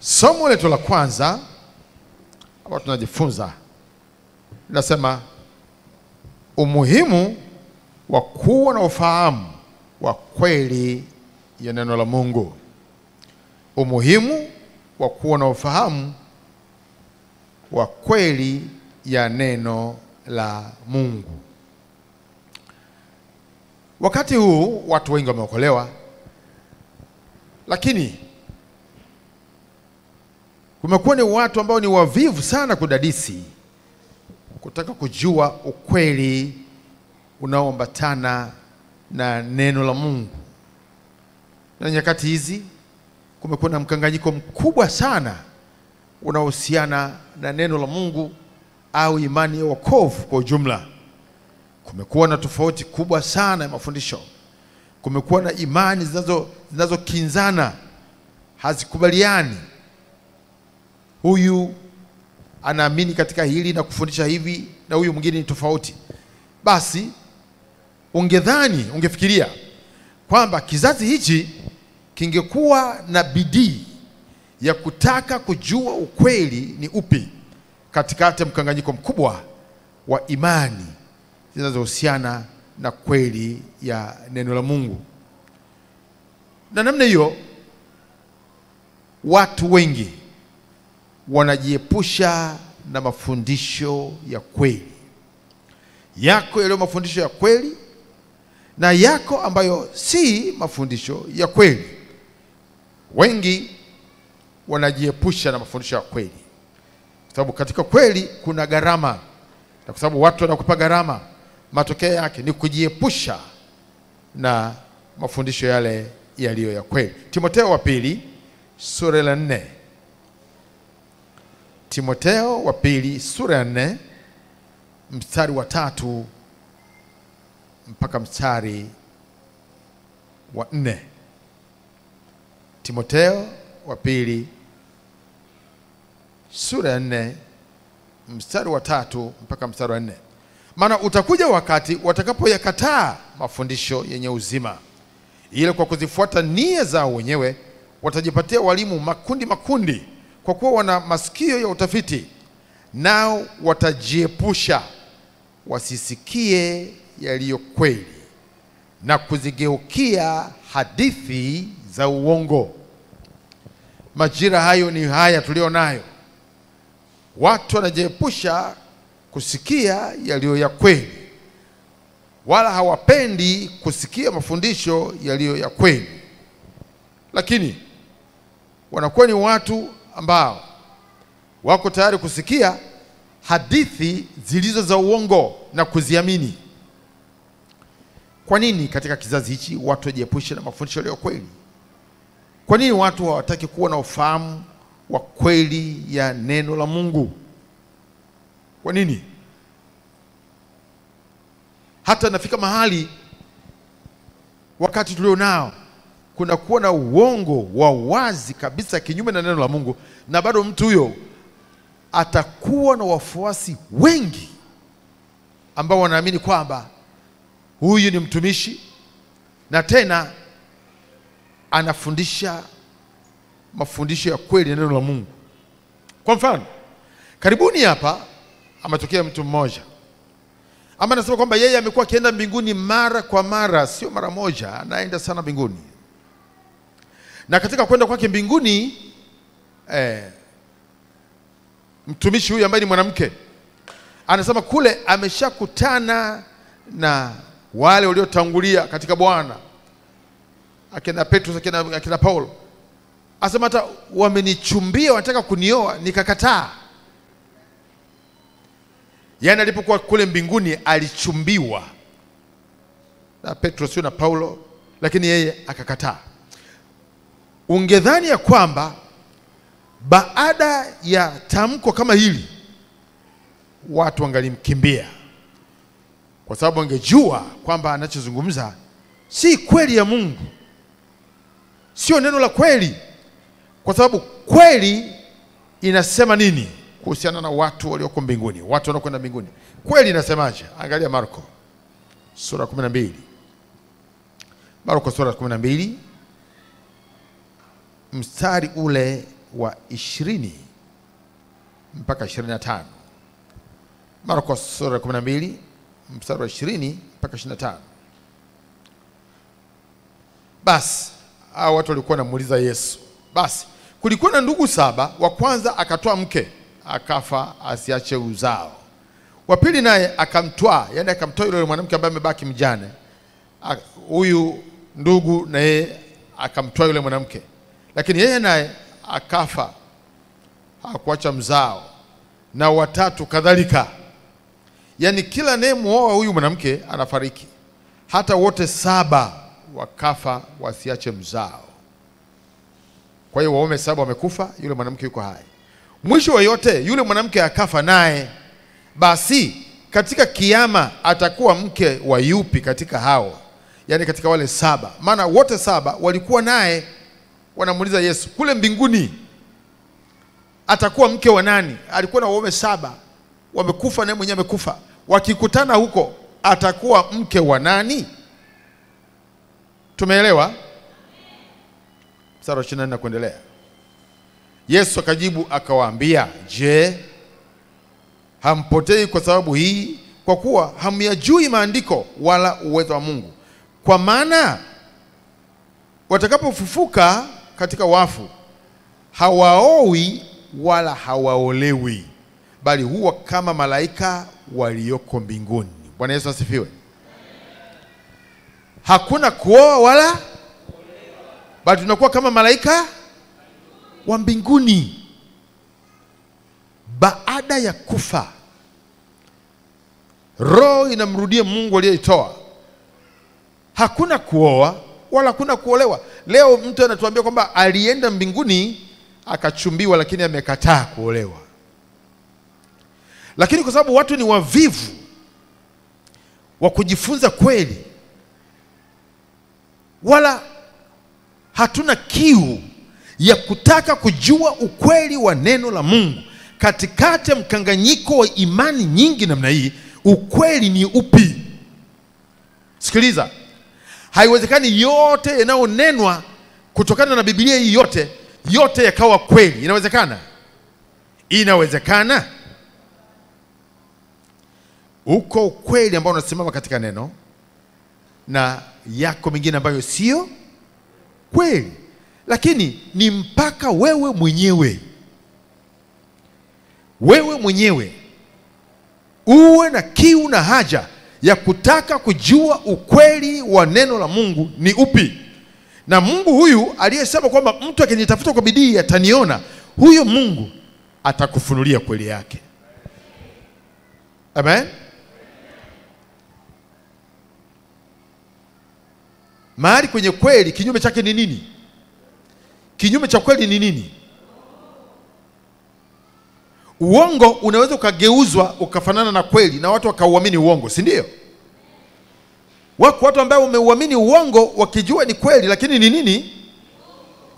Somo letu la kwanza ambao tunajifunza linasema umuhimu wa kuwa na ufahamu wa kweli ya neno la Mungu. Umuhimu wa kuwa na ufahamu wa kweli ya neno la Mungu. Wakati huu watu wengi wameokolewa, lakini kumekuwa ni watu ambao ni wavivu sana kudadisi, kutaka kujua ukweli unaoambatana na neno la Mungu. Na nyakati hizi kumekuwa na mkanganyiko mkubwa sana unaohusiana na neno la Mungu au imani ya wokovu kwa ujumla. Kumekuwa na tofauti kubwa sana ya mafundisho. Kumekuwa na imani zinazo zinazokinzana, hazikubaliani. Huyu anaamini katika hili na kufundisha hivi, na huyu mwingine ni tofauti. Basi ungedhani, ungefikiria kwamba kizazi hichi kingekuwa na bidii ya kutaka kujua ukweli ni upi katikati ya mkanganyiko mkubwa wa imani zinazohusiana na kweli ya neno la Mungu. Na namna hiyo watu wengi wanajiepusha na mafundisho ya kweli. Yako yaliyo mafundisho ya kweli na yako ambayo si mafundisho ya kweli. Wengi wanajiepusha na mafundisho ya kweli kwa sababu katika kweli kuna gharama, na kwa sababu watu wanakupa gharama, matokeo yake ni kujiepusha na mafundisho yale yaliyo ya kweli. Timotheo wa pili sura ya nne. Timotheo wa pili sura ya nne mstari wa tatu mpaka mstari wa nne. Timoteo wa pili sura ya nne mstari wa tatu mpaka mstari wa nne. Maana utakuja wakati watakapoyakataa mafundisho yenye uzima, ile kwa kuzifuata nia zao wenyewe watajipatia walimu makundi makundi, kwa kuwa wana masikio ya utafiti, nao watajiepusha wasisikie yaliyo kweli na kuzigeukia hadithi za uongo. Majira hayo ni haya tulio nayo watu wanajiepusha kusikia yaliyo ya kweli, wala hawapendi kusikia mafundisho yaliyo ya kweli, lakini wanakuwa ni watu ambao wako tayari kusikia hadithi zilizo za uongo na kuziamini. Kwa nini katika kizazi hichi watu wajiepushe na mafundisho yaliyo kweli? Kwa nini watu hawataki kuwa na ufahamu wa kweli ya neno la Mungu. Kwa nini? Hata nafika mahali wakati tulio nao kuna kuwa na uongo wa wazi kabisa kinyume na neno la Mungu, na bado mtu huyo atakuwa na wafuasi wengi ambao wanaamini kwamba huyu ni mtumishi na tena anafundisha mafundisho ya kweli ya neno la Mungu. Kwa mfano, karibuni hapa ametokea mtu mmoja ama anasema kwamba yeye amekuwa akienda mbinguni mara kwa mara, sio mara moja, anaenda sana mbinguni. Na katika kwenda kwake mbinguni eh, mtumishi huyu ambaye ni mwanamke anasema kule ameshakutana na wale waliotangulia katika Bwana, akina Petrus, akina, akina Paulo asema hata wamenichumbia, wanataka kunioa, nikakataa. Yaani alipokuwa kule mbinguni alichumbiwa na Petro, sio na Paulo, lakini yeye akakataa. Ungedhani ya kwamba baada ya tamko kama hili watu wangalimkimbia, kwa sababu wangejua kwamba anachozungumza si kweli ya Mungu, sio neno la kweli kwa sababu kweli inasema nini kuhusiana na watu walioko mbinguni, watu wanaokwenda mbinguni? Kweli inasemaje? Angalia Marko sura ya 12. Marko sura ya 12 mstari ule wa ishirini mpaka ishirini na tano Marko sura ya kumi na mbili mstari wa ishirini mpaka ishirini na tano Basi hao watu walikuwa wanamuuliza Yesu. Basi kulikuwa na ndugu saba. Wa kwanza akatoa mke akafa asiache uzao. Wa pili naye akamtwaa, yani akamtoa yule mwanamke ambaye amebaki mjane. Huyu ndugu na yeye akamtwaa yule mwanamke, lakini yeye naye akafa hakuacha mzao, na watatu kadhalika. Yaani kila anayemwoa huyu mwanamke anafariki, hata wote saba wakafa wasiache mzao. Kwa hiyo waume saba wamekufa, yule mwanamke yuko hai. Mwisho wa yote yule mwanamke akafa naye. Basi katika kiama atakuwa mke wa yupi katika hao? Yaani katika wale saba, maana wote saba walikuwa naye. Wanamuuliza Yesu kule mbinguni, atakuwa mke wa nani? Alikuwa na waume saba wamekufa, naye mwenyewe amekufa. Wakikutana huko, atakuwa mke wa nani? Tumeelewa? Mstari wa 24 na kuendelea. Yesu akajibu akawaambia, je, hampotei kwa sababu hii? Kwa kuwa hamyajui maandiko wala uwezo wa Mungu. Kwa maana watakapofufuka katika wafu hawaowi wala hawaolewi, bali huwa kama malaika walioko mbinguni. Bwana Yesu asifiwe. Hakuna kuoa wala bali tunakuwa kama malaika wa mbinguni baada ya kufa. Roho inamrudia Mungu aliyeitoa. Hakuna kuoa wala hakuna kuolewa. Leo mtu anatuambia kwamba alienda mbinguni akachumbiwa, lakini amekataa kuolewa. Lakini kwa sababu watu ni wavivu wa kujifunza kweli, wala hatuna kiu ya kutaka kujua ukweli wa neno la Mungu. Katikati ya mkanganyiko wa imani nyingi namna hii, ukweli ni upi? Sikiliza, haiwezekani yote yanayonenwa kutokana na Biblia hii yote yote yakawa kweli. Inawezekana? Inawezekana. Uko ukweli ambao unasimama katika neno na yako mengine ambayo sio kweli, lakini ni mpaka wewe mwenyewe wewe mwenyewe uwe na kiu na haja ya kutaka kujua ukweli wa neno la Mungu ni upi. Na Mungu huyu aliyesema kwamba mtu akinitafuta kwa bidii ataniona, huyo Mungu atakufunulia kweli yake. Amen. Mahali kwenye kweli, kinyume chake ni nini? Kinyume cha kweli ni nini? Uongo unaweza ukageuzwa ukafanana na kweli na watu wakauamini uongo, si ndio? Wako watu ambao wameuamini uongo wakijua ni kweli, lakini ni nini?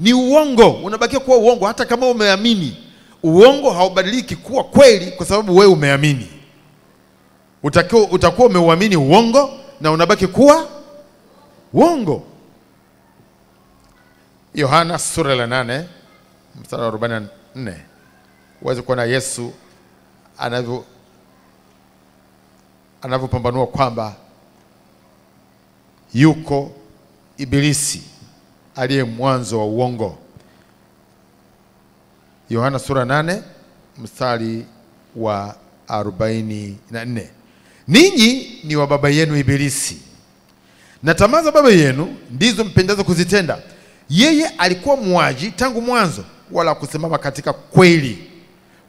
Ni uongo, unabakia kuwa uongo. Hata kama umeamini uongo, haubadiliki kuwa kweli kwa sababu wewe umeamini. Utakuwa, utakuwa umeuamini uongo na unabaki kuwa uongo. Yohana sura la 8 mstari wa 44 uweze kuona Yesu anavyo anavyopambanua kwamba yuko Ibilisi aliye mwanzo wa uongo. Yohana sura nane mstari wa arobaini na nne ninyi ni wa baba yenu Ibilisi na tamaa za baba yenu ndizo mpendazo kuzitenda. Yeye alikuwa muuaji tangu mwanzo, wala kusimama katika kweli,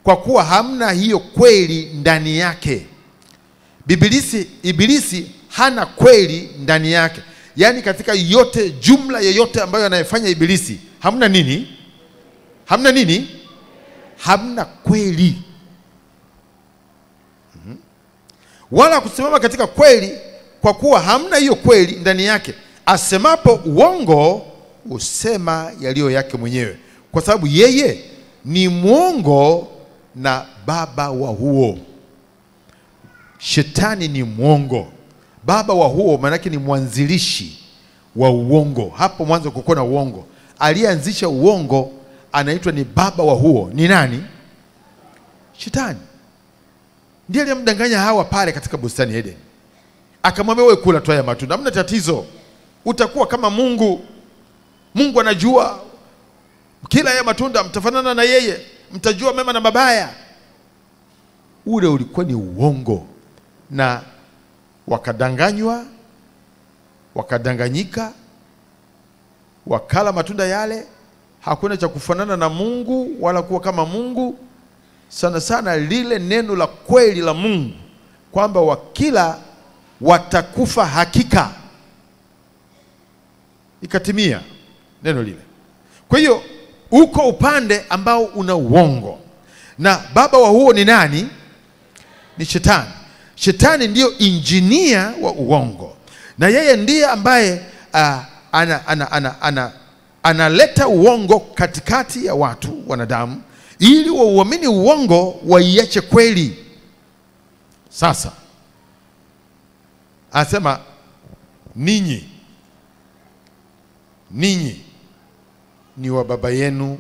kwa kuwa hamna hiyo kweli ndani yake. Bibilisi, Ibilisi hana kweli ndani yake, yaani katika yote, jumla yeyote ambayo anayefanya Ibilisi hamna nini? Hamna nini? Hamna kweli. hmm. Wala kusimama katika kweli, kwa kuwa hamna hiyo kweli ndani yake. Asemapo uongo, usema yaliyo yake mwenyewe, kwa sababu yeye ni mwongo na baba wa huo. Shetani ni mwongo, baba wa huo, maanake ni mwanzilishi wa uongo. Hapo mwanzo kukuwa na uongo, aliyeanzisha uongo anaitwa ni baba wa huo ni nani? Shetani. Ndiye aliyemdanganya Hawa pale katika bustani Eden, akamwambia wewe kula tu haya matunda, hamna tatizo, utakuwa kama Mungu. Mungu anajua kila haya matunda mtafanana na yeye, mtajua mema na mabaya. Ule ulikuwa ni uongo, na wakadanganywa, wakadanganyika, wakala matunda yale. Hakuna cha kufanana na Mungu wala kuwa kama Mungu, sana sana lile neno la kweli la Mungu kwamba wakila watakufa hakika, ikatimia neno lile. Kwa hiyo uko upande ambao una uongo, na baba wa huo ni nani? Ni Shetani. Shetani ndiyo injinia wa uongo, na yeye ndiye ambaye uh, ana, ana, ana, ana, analeta uongo katikati ya watu wanadamu, ili wauamini uongo, waiache kweli. Sasa anasema ninyi ninyi ni wa baba yenu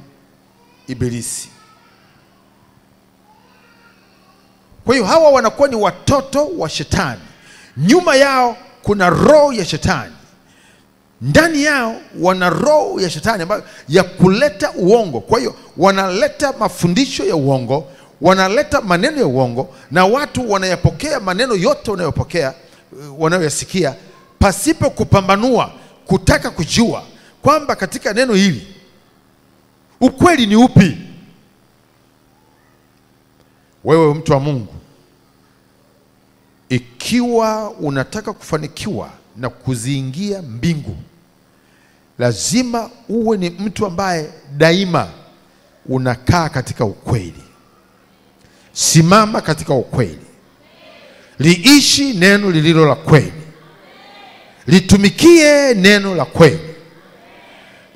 Ibilisi. Kwa hiyo hawa wanakuwa ni watoto wa Shetani. Nyuma yao kuna roho ya Shetani, ndani yao wana roho ya Shetani ambayo ya kuleta uongo. Kwa hiyo wanaleta mafundisho ya uongo, wanaleta maneno ya uongo, na watu wanayapokea maneno yote wanayopokea, wanayoyasikia pasipo kupambanua, kutaka kujua kwamba katika neno hili ukweli ni upi. Wewe mtu wa Mungu, ikiwa unataka kufanikiwa na kuziingia mbingu, lazima uwe ni mtu ambaye daima unakaa katika ukweli. Simama katika ukweli, liishi neno lililo la kweli, litumikie neno la kweli.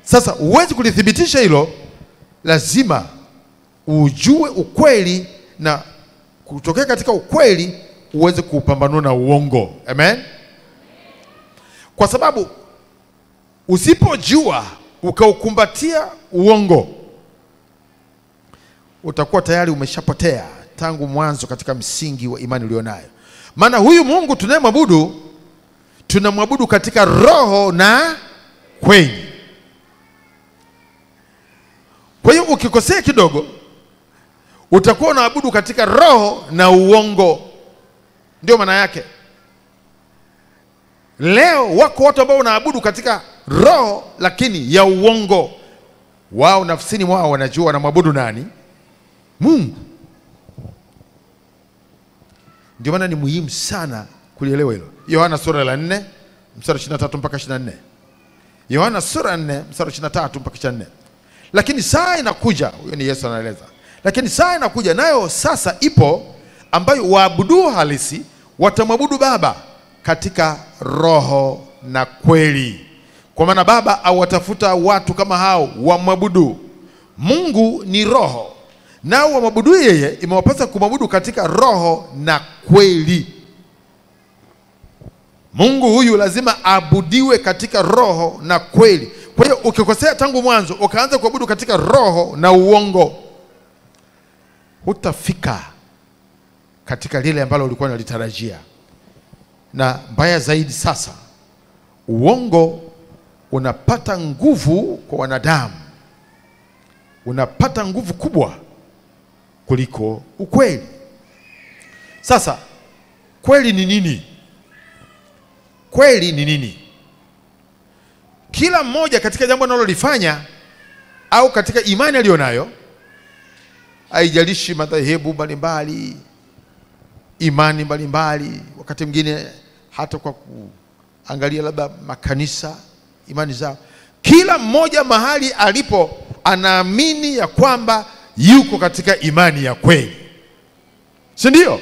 Sasa huwezi kulithibitisha hilo, lazima ujue ukweli na kutokea katika ukweli uweze kuupambanua na uongo. Amen, kwa sababu usipojua ukaukumbatia uongo, utakuwa tayari umeshapotea tangu mwanzo katika msingi wa imani ulionayo. Maana huyu Mungu tunayemwabudu tunamwabudu katika roho na kweli. Kwa hiyo ukikosea kidogo utakuwa unaabudu katika roho na uongo. Ndio maana yake. Leo wako watu ambao wanaabudu katika roho lakini ya uongo. Wao nafsini mwao wanajua wanamwabudu nani? Mungu. Ndio maana ni muhimu sana kulielewa hilo. Yohana sura la 4 mstari 23 mpaka 24. Yohana sura ya 4 mstari 23 mpaka 24. Lakini saa inakuja, huyo ni Yesu anaeleza. Lakini saa inakuja nayo sasa ipo, ambayo waabuduo halisi watamwabudu Baba katika roho na kweli, kwa maana Baba awatafuta watu kama hao wamwabudu. Mungu ni roho, nao wamwabudu yeye imewapasa kumwabudu katika roho na kweli. Mungu huyu lazima aabudiwe katika roho na kweli. Kwa hiyo ukikosea tangu mwanzo ukaanza kuabudu katika roho na uongo, hutafika katika lile ambalo ulikuwa unalitarajia. Na mbaya zaidi sasa, uongo unapata nguvu kwa wanadamu, unapata nguvu kubwa kuliko ukweli. Sasa kweli ni nini? Kweli ni nini? Kila mmoja katika jambo analolifanya au katika imani aliyonayo, haijalishi madhehebu mbalimbali, imani mbalimbali, wakati mwingine hata kwa kuangalia labda makanisa, imani zao, kila mmoja mahali alipo anaamini ya kwamba yuko katika imani ya kweli, si ndio?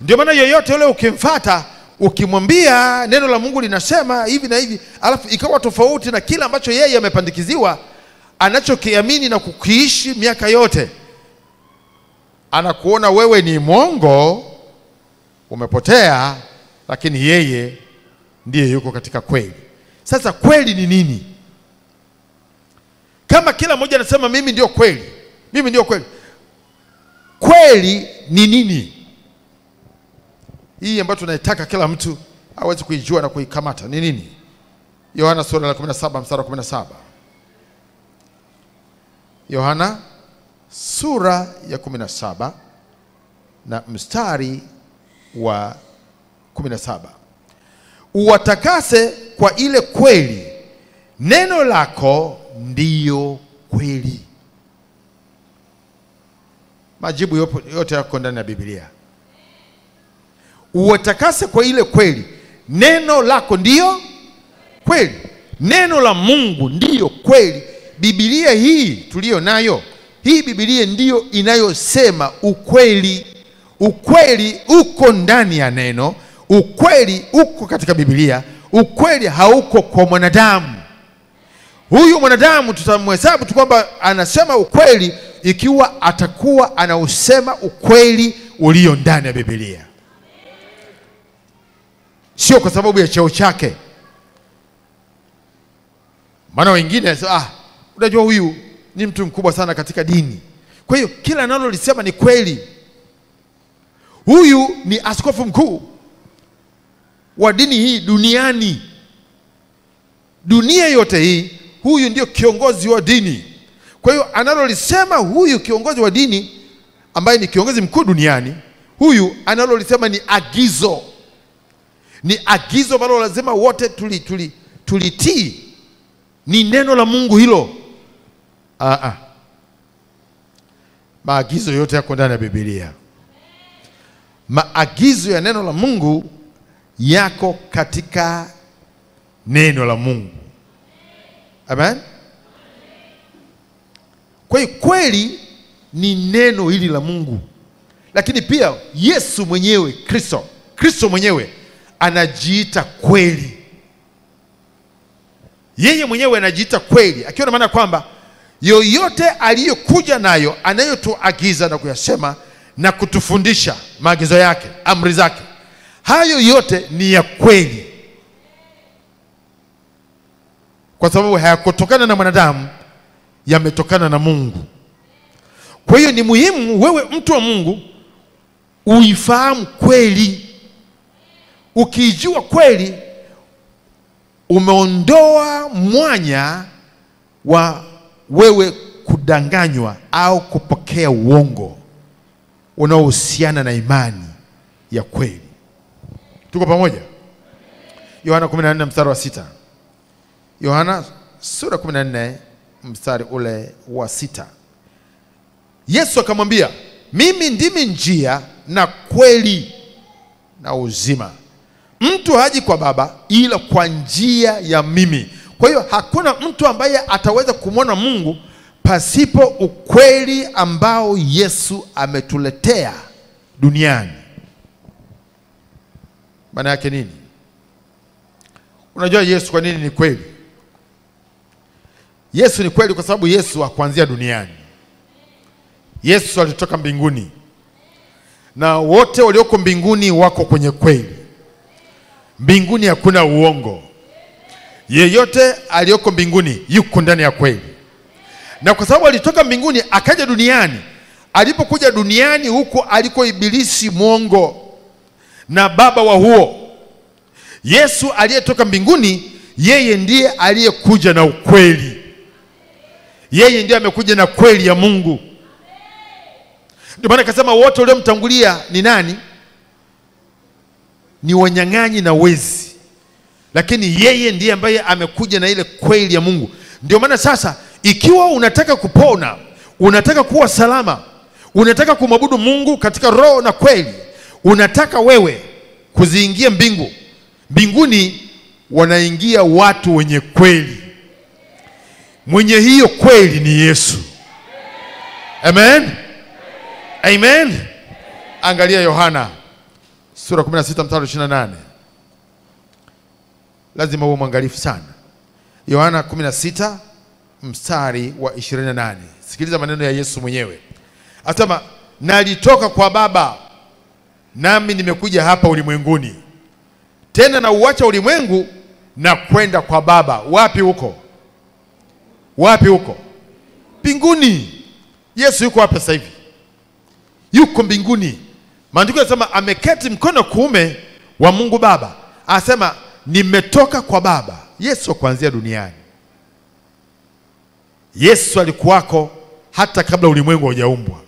Ndio maana yeyote yule ukimfata ukimwambia neno la Mungu linasema hivi na hivi, alafu ikawa tofauti na kile ambacho yeye amepandikiziwa anachokiamini na kukiishi miaka yote, anakuona wewe ni mwongo, umepotea, lakini yeye ndiye yuko katika kweli. Sasa kweli ni nini? kama kila mmoja anasema mimi ndio kweli, mimi ndio kweli, kweli ni nini? Hii ambayo tunaitaka kila mtu aweze kuijua na kuikamata ni nini? Yohana sura ya 17 mstari wa 17. Yohana sura ya 17 na mstari wa 17. Uwatakase kwa ile kweli, neno lako ndiyo kweli. Majibu yote yako ndani ya Biblia. Uwatakase kwa ile kweli, neno lako ndiyo kweli. Neno la Mungu ndiyo kweli. Biblia hii tuliyo nayo, hii Biblia ndiyo inayosema ukweli. Ukweli uko ndani ya neno, ukweli uko katika Biblia, ukweli hauko kwa mwanadamu. Huyu mwanadamu tutamhesabu tu kwamba anasema ukweli ikiwa atakuwa anausema ukweli ulio ndani ya Biblia, sio kwa sababu ya cheo chake. Maana wengine ah, unajua huyu ni mtu mkubwa sana katika dini, kwa hiyo kila analolisema ni kweli. Huyu ni askofu mkuu wa dini hii duniani, dunia yote hii, huyu ndio kiongozi wa dini. Kwa hiyo analolisema huyu kiongozi wa dini ambaye ni kiongozi mkuu duniani, huyu analolisema ni agizo, ni agizo ambalo lazima wote tulitii tuli, tulitii ni neno la Mungu hilo. Ah. Maagizo yote yako ndani ya Biblia. Maagizo ya neno la Mungu yako katika neno la Mungu. Amen. Kwa hiyo kweli ni neno hili la Mungu, lakini pia Yesu mwenyewe Kristo, Kristo mwenyewe anajiita kweli yeye mwenyewe anajiita kweli, akiwa na maana kwamba yoyote aliyokuja nayo anayotuagiza na kuyasema na kutufundisha maagizo yake, amri zake, hayo yote ni ya kweli, kwa sababu hayakutokana na mwanadamu, yametokana na Mungu. Kwa hiyo ni muhimu wewe mtu wa Mungu uifahamu kweli. Ukiijua kweli umeondoa mwanya wa wewe kudanganywa au kupokea uongo unaohusiana na imani ya kweli. Tuko pamoja? Yohana 14 mstari wa sita. Yohana sura 14 mstari ule wa sita. Yesu akamwambia, mimi ndimi njia na kweli na uzima mtu haji kwa Baba ila kwa njia ya mimi. Kwa hiyo hakuna mtu ambaye ataweza kumwona Mungu pasipo ukweli ambao Yesu ametuletea duniani. Maana yake nini? Unajua Yesu kwa nini ni kweli? Yesu ni kweli kwa sababu Yesu hakuanzia duniani. Yesu alitoka mbinguni, na wote walioko mbinguni wako kwenye kweli. Mbinguni hakuna uongo. Yeyote aliyoko mbinguni yuko ndani ya kweli, na kwa sababu alitoka mbinguni akaja duniani. Alipokuja duniani, huko aliko ibilisi mwongo na baba wa huo. Yesu aliyetoka mbinguni, yeye ndiye aliyekuja na ukweli. Yeye ndiye amekuja na kweli ya Mungu. Ndio maana akasema wote waliomtangulia ni nani? Ni wanyang'anyi na wezi, lakini yeye ndiye ambaye amekuja na ile kweli ya Mungu. Ndio maana sasa, ikiwa unataka kupona, unataka kuwa salama, unataka kumwabudu Mungu katika roho na kweli, unataka wewe kuziingia mbingu, mbinguni wanaingia watu wenye kweli. Mwenye hiyo kweli ni Yesu. Amen, amen. Angalia Yohana sura 16 mstari 28. Lazima uwe mwangalifu sana. Yohana 16 mstari wa 28. Sikiliza maneno ya Yesu mwenyewe, asema nalitoka kwa Baba nami nimekuja hapa ulimwenguni, tena na uacha ulimwengu na kwenda kwa Baba. Wapi huko? Wapi huko? mbinguni. Yesu yuko hapa sasa hivi, yuko mbinguni. Maandiko yanasema ameketi mkono kuume wa Mungu Baba, anasema nimetoka kwa Baba. Yesu kuanzia duniani, Yesu alikuwako hata kabla ulimwengu haujaumbwa,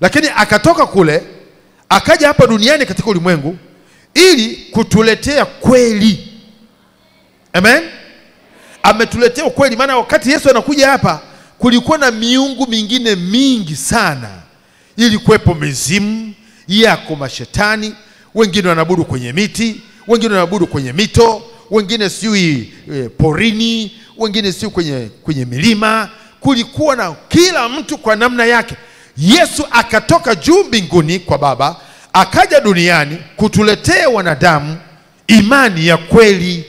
lakini akatoka kule akaja hapa duniani katika ulimwengu ili kutuletea kweli. Amen, ametuletea ukweli. Maana wakati Yesu anakuja hapa kulikuwa na miungu mingine mingi sana, ili kuwepo mizimu yako mashetani, wengine wanaabudu kwenye miti, wengine wanaabudu kwenye mito, wengine sijui e, porini, wengine sijui kwenye, kwenye milima. Kulikuwa na kila mtu kwa namna yake. Yesu akatoka juu mbinguni kwa Baba akaja duniani kutuletea wanadamu imani ya kweli,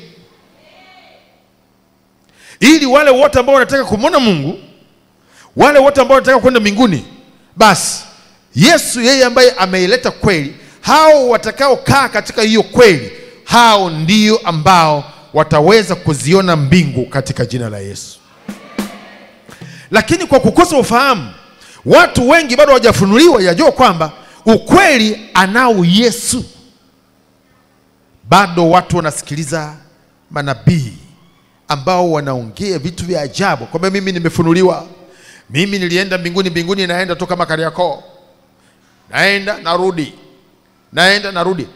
ili wale wote ambao wanataka kumwona Mungu, wale wote ambao wanataka kwenda mbinguni, basi Yesu yeye ambaye ameileta kweli, hao watakaokaa katika hiyo kweli, hao ndio ambao wataweza kuziona mbingu katika jina la Yesu. Lakini kwa kukosa ufahamu, watu wengi bado hawajafunuliwa yajua kwamba ukweli anao Yesu. Bado watu wanasikiliza manabii ambao wanaongea vitu vya ajabu, kwamba mimi nimefunuliwa, mimi nilienda mbinguni, mbinguni naenda tu kama Kariakoo, naenda narudi, naenda narudi.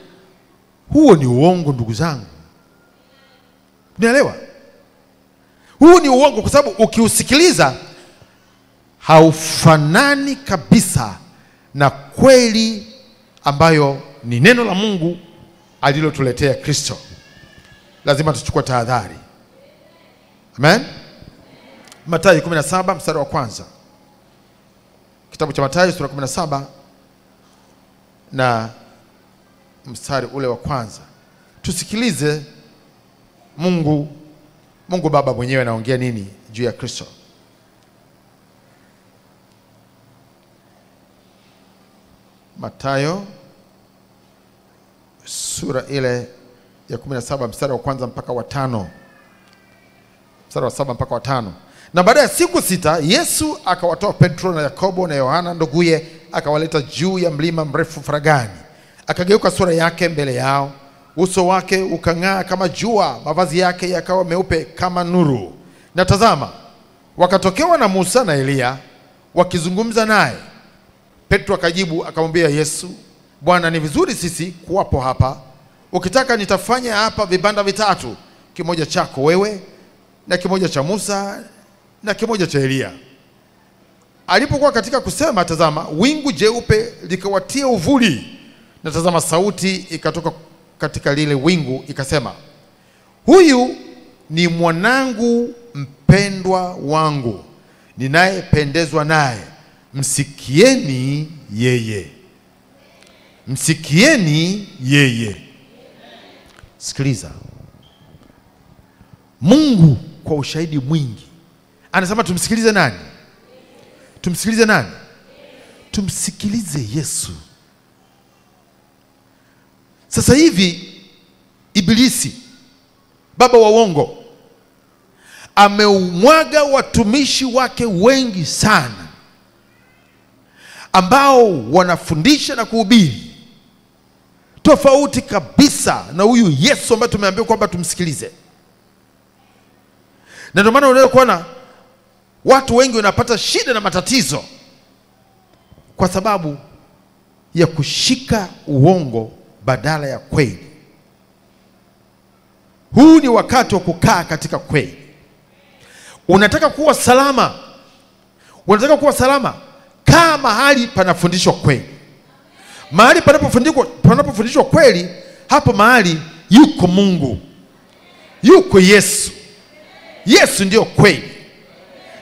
Huo ni uongo, ndugu zangu, unaelewa? Huu ni uongo, kwa sababu ukiusikiliza haufanani kabisa na kweli ambayo ni neno la Mungu alilotuletea Kristo. Lazima tuchukue tahadhari. Amen. Mathayo 17 mstari wa kwanza, kitabu cha Mathayo sura 17 na mstari ule wa kwanza, tusikilize Mungu Mungu Baba mwenyewe anaongea nini juu ya Kristo. Mathayo sura ile ya 17 mstari wa kwanza mpaka wa tano mstari wa saba mpaka wa tano. Na baada ya siku sita Yesu akawatoa Petro na Yakobo na Yohana nduguye, akawaleta juu ya mlima mrefu faragani. Akageuka sura yake mbele yao, uso wake ukang'aa kama jua, mavazi yake yakawa meupe kama nuru. Na tazama, wakatokewa na Musa na Eliya wakizungumza naye. Petro akajibu akamwambia Yesu, Bwana, ni vizuri sisi kuwapo hapa. Ukitaka nitafanya hapa vibanda vitatu, kimoja chako wewe na kimoja cha Musa na kimoja cha Eliya. Alipokuwa katika kusema, tazama, wingu jeupe likawatia uvuli, na tazama, sauti ikatoka katika lile wingu ikasema, huyu ni mwanangu mpendwa wangu, ninayependezwa naye, msikieni yeye, msikieni yeye. Sikiliza, Mungu kwa ushahidi mwingi. Anasema tumsikilize nani? Tumsikilize nani? Tumsikilize Yesu. Sasa hivi Ibilisi baba wa uongo ameumwaga watumishi wake wengi sana ambao wanafundisha na kuhubiri tofauti kabisa na huyu Yesu ambaye tumeambiwa kwamba tumsikilize na ndio maana unaweza kuona watu wengi wanapata shida na matatizo kwa sababu ya kushika uongo badala ya kweli. Huu ni wakati wa kukaa katika kweli. Unataka kuwa salama, unataka kuwa salama, kaa mahali panafundishwa kweli. Mahali panapofundishwa panapofundishwa kweli, hapo mahali yuko Mungu, yuko Yesu. Yesu ndiyo kweli,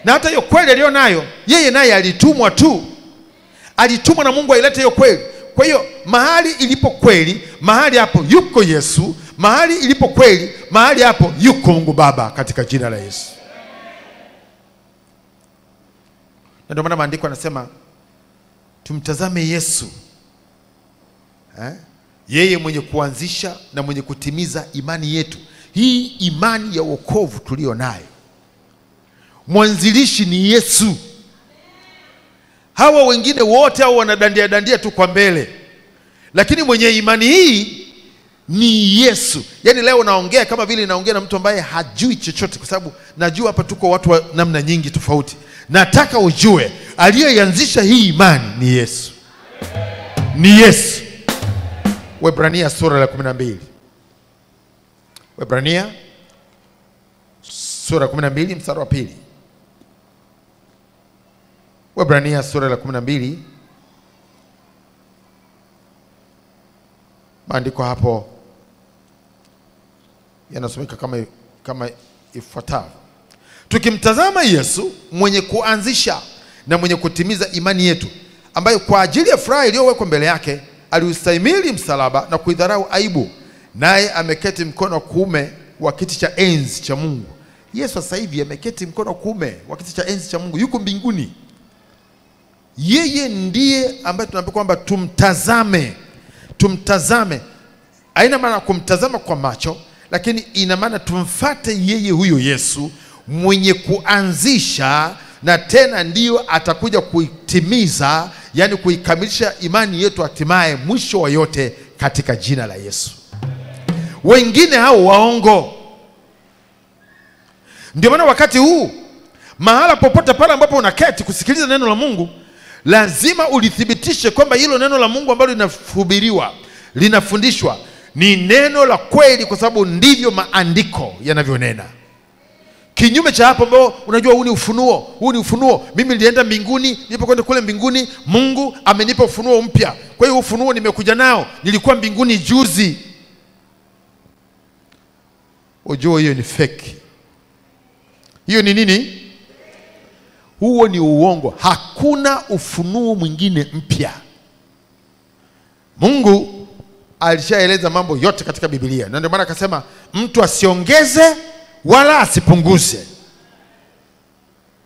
na hata hiyo kweli aliyo nayo yeye, naye alitumwa tu, alitumwa na Mungu ailete hiyo kweli. Kwa hiyo mahali ilipo kweli, mahali hapo yuko Yesu. Mahali ilipo kweli, mahali hapo yuko Mungu Baba, katika jina la Yesu. Na ndio maana maandiko anasema tumtazame Yesu eh? Yeye mwenye kuanzisha na mwenye kutimiza imani yetu hii imani ya wokovu tuliyo nayo. Mwanzilishi ni Yesu. Hawa wengine wote hao wanadandia dandia tu kwa mbele, lakini mwenye imani hii ni Yesu. Yaani leo naongea kama vile naongea na mtu ambaye hajui chochote, kwa sababu najua hapa tuko watu wa namna nyingi tofauti. Nataka ujue aliyeanzisha hii imani ni Yesu, ni Yesu. Waebrania sura ya kumi na mbili Waebrania sura ya kumi na mbili mstari wa pili Waebrania sura la kumi na mbili maandiko hapo yanasomeka kama, kama ifuatavyo: tukimtazama Yesu mwenye kuanzisha na mwenye kutimiza imani yetu, ambayo kwa ajili ya furaha iliyowekwa mbele yake aliustahimili msalaba na kuidharau aibu, naye ameketi mkono wa kuume wa kiti cha enzi cha Mungu. Yesu sasa hivi ameketi mkono wa kuume wa kiti cha enzi cha Mungu, yuko mbinguni. Yeye ndiye ambaye tunaambia kwamba tumtazame, tumtazame. Haina maana kumtazama kwa macho, lakini ina maana tumfate yeye, huyo Yesu mwenye kuanzisha na tena ndiyo atakuja kuitimiza, yani kuikamilisha imani yetu hatimaye mwisho wa yote, katika jina la Yesu. Wengine hao waongo. Ndio maana wakati huu mahala popote pale ambapo unaketi kusikiliza neno la Mungu, lazima ulithibitishe kwamba hilo neno la Mungu ambalo linahubiriwa, linafundishwa ni neno la kweli, kwa sababu ndivyo maandiko yanavyonena. Kinyume cha hapo, ambao unajua, huu ni ufunuo, huu ni ufunuo. Mimi nilienda mbinguni, nilipokwenda kule mbinguni, Mungu amenipa ufunuo mpya. Kwa hiyo ufunuo nimekuja nao, nilikuwa mbinguni juzi. Ujua hiyo ni feki. Hiyo ni nini? Huo ni uongo. Hakuna ufunuo mwingine mpya. Mungu alishaeleza mambo yote katika Biblia, na ndio maana akasema mtu asiongeze wala asipunguze.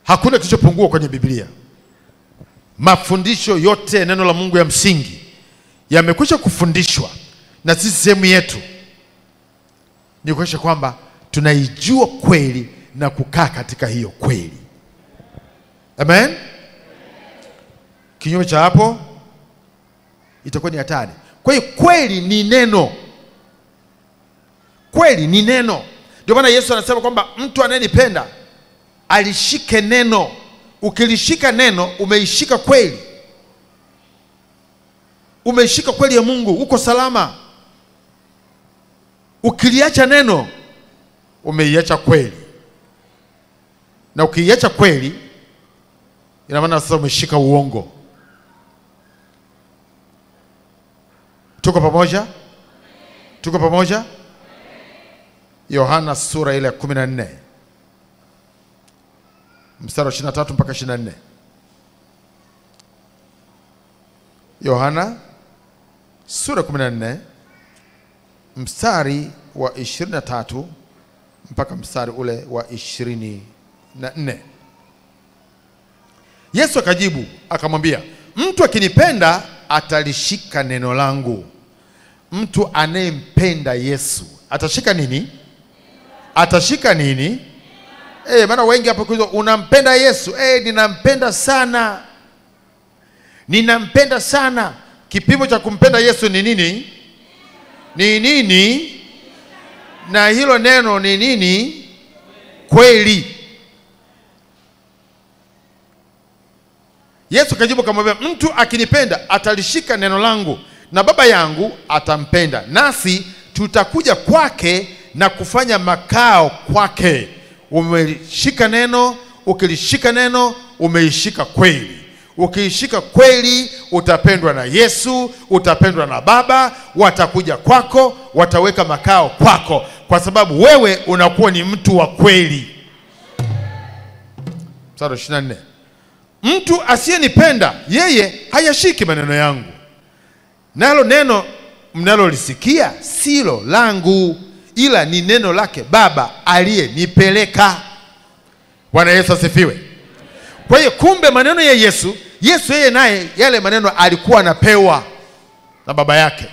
Hakuna kilichopungua kwenye Biblia. Mafundisho yote neno la Mungu ya msingi yamekwisha kufundishwa, na sisi sehemu yetu ni kuonyesha kwamba tunaijua kweli na kukaa katika hiyo kweli. Amen. Kinyume cha hapo itakuwa ni hatari. Kwa hiyo kweli ni neno, kweli ni neno. Ndio maana Yesu anasema kwamba mtu anayenipenda alishike neno. Ukilishika neno, umeishika kweli, umeishika kweli ya Mungu, uko salama. Ukiliacha neno, umeiacha kweli, na ukiiacha kweli, ina maana sasa umeshika uongo. Tuko pamoja? Tuko pamoja? Yohana sura ile ya kumi na nne mstari wa ishirini na tatu mpaka ishirini na nne Yohana sura ya kumi na nne mstari wa ishirini na tatu mpaka mstari ule wa ishirini na nne Yesu akajibu akamwambia, mtu akinipenda atalishika neno langu. Mtu anayempenda Yesu atashika nini? Atashika nini? Eh, maana wengi hapo kuuliza unampenda Yesu? Eh, ninampenda sana, ninampenda sana. Kipimo cha kumpenda Yesu ni nini? Ni nini? Na hilo neno ni nini? Kweli. Yesu kajibu akamwambia, mtu akinipenda atalishika neno langu, na Baba yangu atampenda, nasi tutakuja kwake na kufanya makao kwake. Umelishika neno, ukilishika neno umeishika kweli. Ukiishika kweli, utapendwa na Yesu, utapendwa na Baba, watakuja kwako, wataweka makao kwako, kwa sababu wewe unakuwa ni mtu wa kweli. Mstari wa 24 Mtu asiyenipenda yeye hayashiki maneno yangu, nalo neno mnalolisikia silo langu, ila ni neno lake Baba aliyenipeleka. Bwana Yesu asifiwe. Kwa hiyo kumbe maneno ya Yesu, Yesu yeye naye yale maneno alikuwa anapewa na baba yake.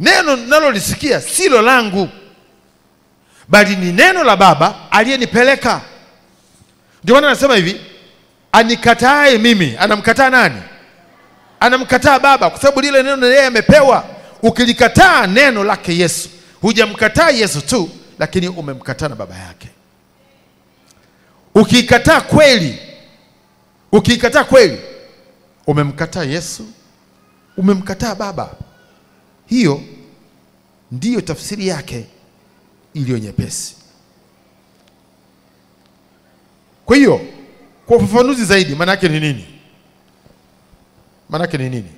Neno nalolisikia silo langu, bali ni neno la Baba aliyenipeleka. Ndio maana anasema hivi, anikatae mimi anamkataa nani? Anamkataa Baba, kwa sababu lile neno yeye amepewa. Ukilikataa neno lake Yesu, hujamkataa Yesu tu, lakini umemkataa na baba yake. Ukiikataa kweli, ukiikataa kweli, umemkataa Yesu, umemkataa Baba. Hiyo ndiyo tafsiri yake iliyo nyepesi. Kwa hiyo kwa ufafanuzi zaidi, maana yake ni nini? Maana yake ni nini?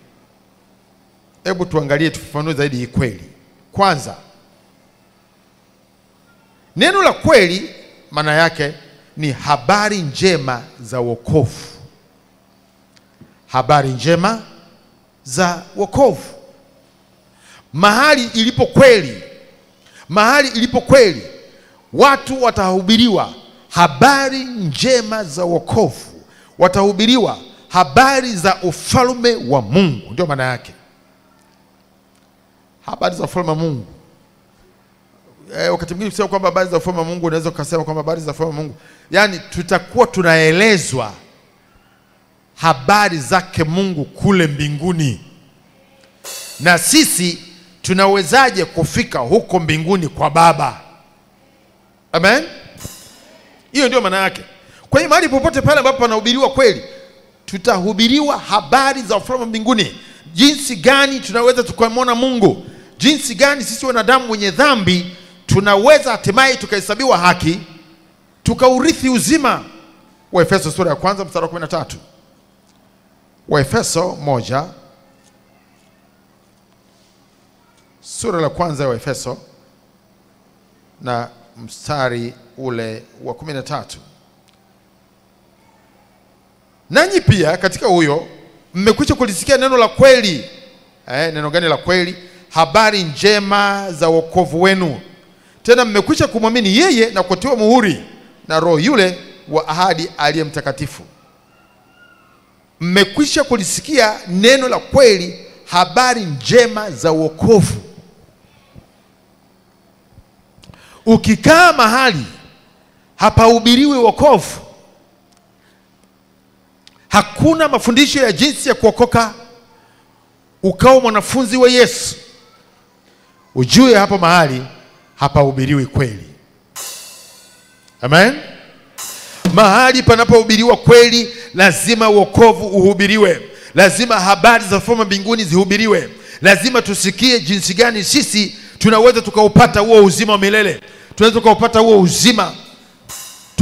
Hebu tuangalie, tufafanue zaidi hii kweli. Kwanza, neno la kweli maana yake ni habari njema za wokovu. Habari njema za wokovu. Mahali ilipo kweli, mahali ilipo kweli, watu watahubiriwa habari njema za wokovu, watahubiriwa habari za ufalme wa Mungu. Ndio maana yake habari za ufalme wa Mungu. E, wakati mwingine kusema kwamba habari za ufalme wa Mungu, unaweza ukasema kwamba habari za ufalme wa Mungu, yaani tutakuwa tunaelezwa habari zake Mungu kule mbinguni, na sisi tunawezaje kufika huko mbinguni kwa Baba. Amen. Hiyo ndio maana yake. Kwa hiyo mahali popote pale ambapo panahubiriwa kweli, tutahubiriwa habari za ufalme mbinguni, jinsi gani tunaweza tukamwona Mungu, jinsi gani sisi wanadamu wenye dhambi tunaweza hatimaye tukahesabiwa haki, tukaurithi uzima. Waefeso sura ya kwanza mstari wa 13. Waefeso moja sura la kwanza ya Waefeso na mstari ule wa kumi na tatu. Nanyi pia katika huyo mmekwisha kulisikia neno la kweli. Eh, neno gani la kweli? Habari njema za wokovu wenu. Tena mmekwisha kumwamini yeye na kutiwa muhuri na Roho yule wa ahadi aliye mtakatifu. Mmekwisha kulisikia neno la kweli, habari njema za wokovu. Ukikaa mahali hapahubiriwi wokovu, hakuna mafundisho ya jinsi ya kuokoka, ukawa mwanafunzi wa Yesu, ujue hapo mahali hapahubiriwi kweli. Amen. Mahali panapohubiriwa kweli, lazima uokovu uhubiriwe, lazima habari za ufalme mbinguni zihubiriwe, lazima tusikie jinsi gani sisi tunaweza tukaupata huo uzima wa milele, tunaweza tukaupata huo uzima,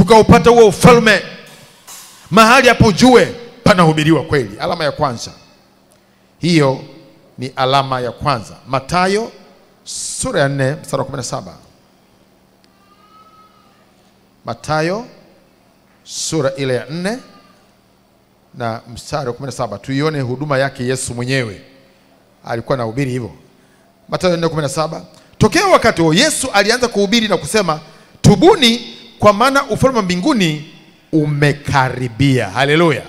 tukaupata huo ufalme. Mahali hapo jue panahubiriwa kweli. Alama ya kwanza hiyo ni alama ya kwanza. Mathayo sura ya 4 mstari wa 17. Mathayo sura ile ya 4 na mstari wa 17, tuione huduma yake Yesu mwenyewe alikuwa anahubiri hivyo. Mathayo 4:17. Tokea wakati huo Yesu alianza kuhubiri na kusema, tubuni kwa maana ufalme wa mbinguni umekaribia. Haleluya!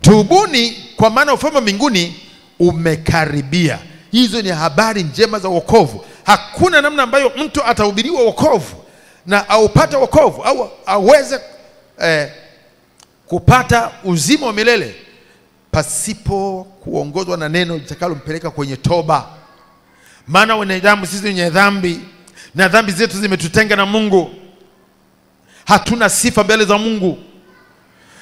Tubuni kwa maana ufalme wa mbinguni umekaribia. Hizo ni habari njema za wokovu. Hakuna namna ambayo mtu atahubiriwa wokovu na aupate wokovu au aweze eh, kupata uzima wa milele pasipo kuongozwa na neno litakalompeleka kwenye toba. Maana wanadamu sisi wenye dhambi na dhambi zetu zimetutenga na Mungu, hatuna sifa mbele za Mungu.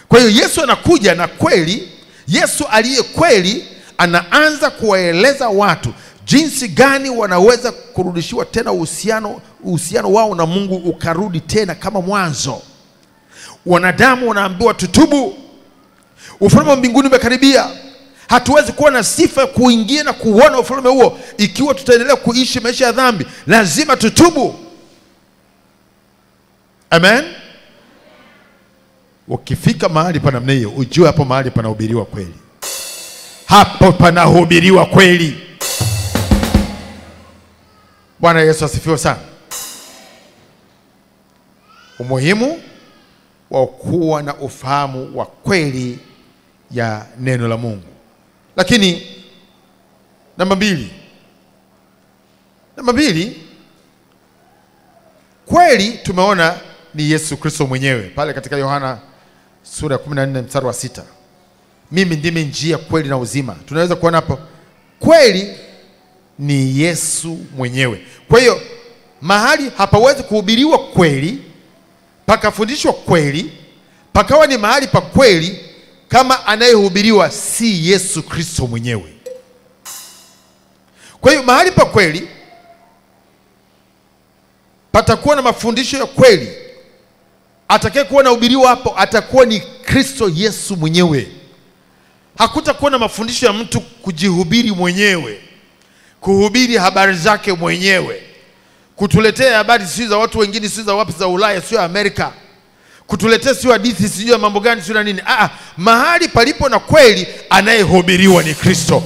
Kwa hiyo Yesu anakuja na kweli. Yesu aliye kweli anaanza kuwaeleza watu jinsi gani wanaweza kurudishiwa tena uhusiano uhusiano wao na Mungu ukarudi tena kama mwanzo. Wanadamu wanaambiwa tutubu, ufalme wa mbinguni umekaribia. Hatuwezi kuwa na sifa ya kuingia na kuona ufalme huo ikiwa tutaendelea kuishi maisha ya dhambi. Lazima tutubu. Amen. Ukifika mahali pa namna hiyo, ujue hapo mahali panahubiriwa kweli, hapo panahubiriwa kweli. Bwana Yesu asifiwe sana. Umuhimu wa kuwa na ufahamu wa kweli ya neno la Mungu. Lakini namba mbili, namba mbili, kweli tumeona ni Yesu Kristo mwenyewe pale katika Yohana sura ya 14 mstari wa sita mimi ndimi njia, kweli na uzima. Tunaweza kuona hapo kweli ni Yesu mwenyewe. Kwa hiyo mahali hapawezi kuhubiriwa kweli, pakafundishwa kweli, pakawa ni mahali pa kweli kama anayehubiriwa si Yesu Kristo mwenyewe. Kwa hiyo mahali pa kweli patakuwa na mafundisho ya kweli, atakaye kuwa nahubiriwa hapo atakuwa ni Kristo Yesu mwenyewe. Hakutakuwa na mafundisho ya mtu kujihubiri mwenyewe, kuhubiri habari zake mwenyewe, kutuletea habari sio za watu wengine, sio za wapi, za Ulaya, sio Amerika, kutuletea sio hadithi, sio mambo gani, sio na nini. Ah, mahali palipo na kweli, anayehubiriwa ni Kristo,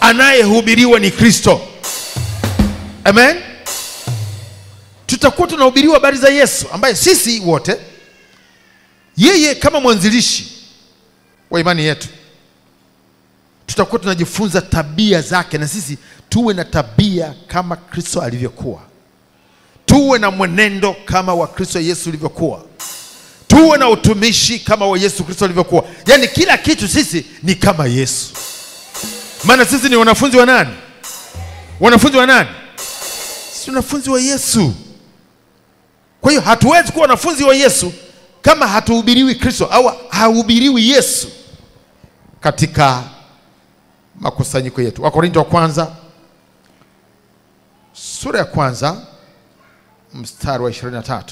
anayehubiriwa ni Kristo. Amen. Tutakuwa tunahubiriwa habari za Yesu ambaye sisi wote, yeye kama mwanzilishi wa imani yetu, tutakuwa tunajifunza tabia zake, na sisi tuwe na tabia kama Kristo alivyokuwa, tuwe na mwenendo kama wa Kristo Yesu ulivyokuwa, tuwe na utumishi kama wa Yesu Kristo alivyokuwa. Yaani kila kitu sisi ni kama Yesu, maana sisi ni wanafunzi wa nani? Wanafunzi wa nani? Sisi wanafunzi wa Yesu. Kwa hiyo hatuwezi kuwa wanafunzi wa Yesu kama hatuhubiriwi Kristo au hahubiriwi Yesu katika makusanyiko yetu. Wakorinto wa kwanza sura ya kwanza mstari wa 23.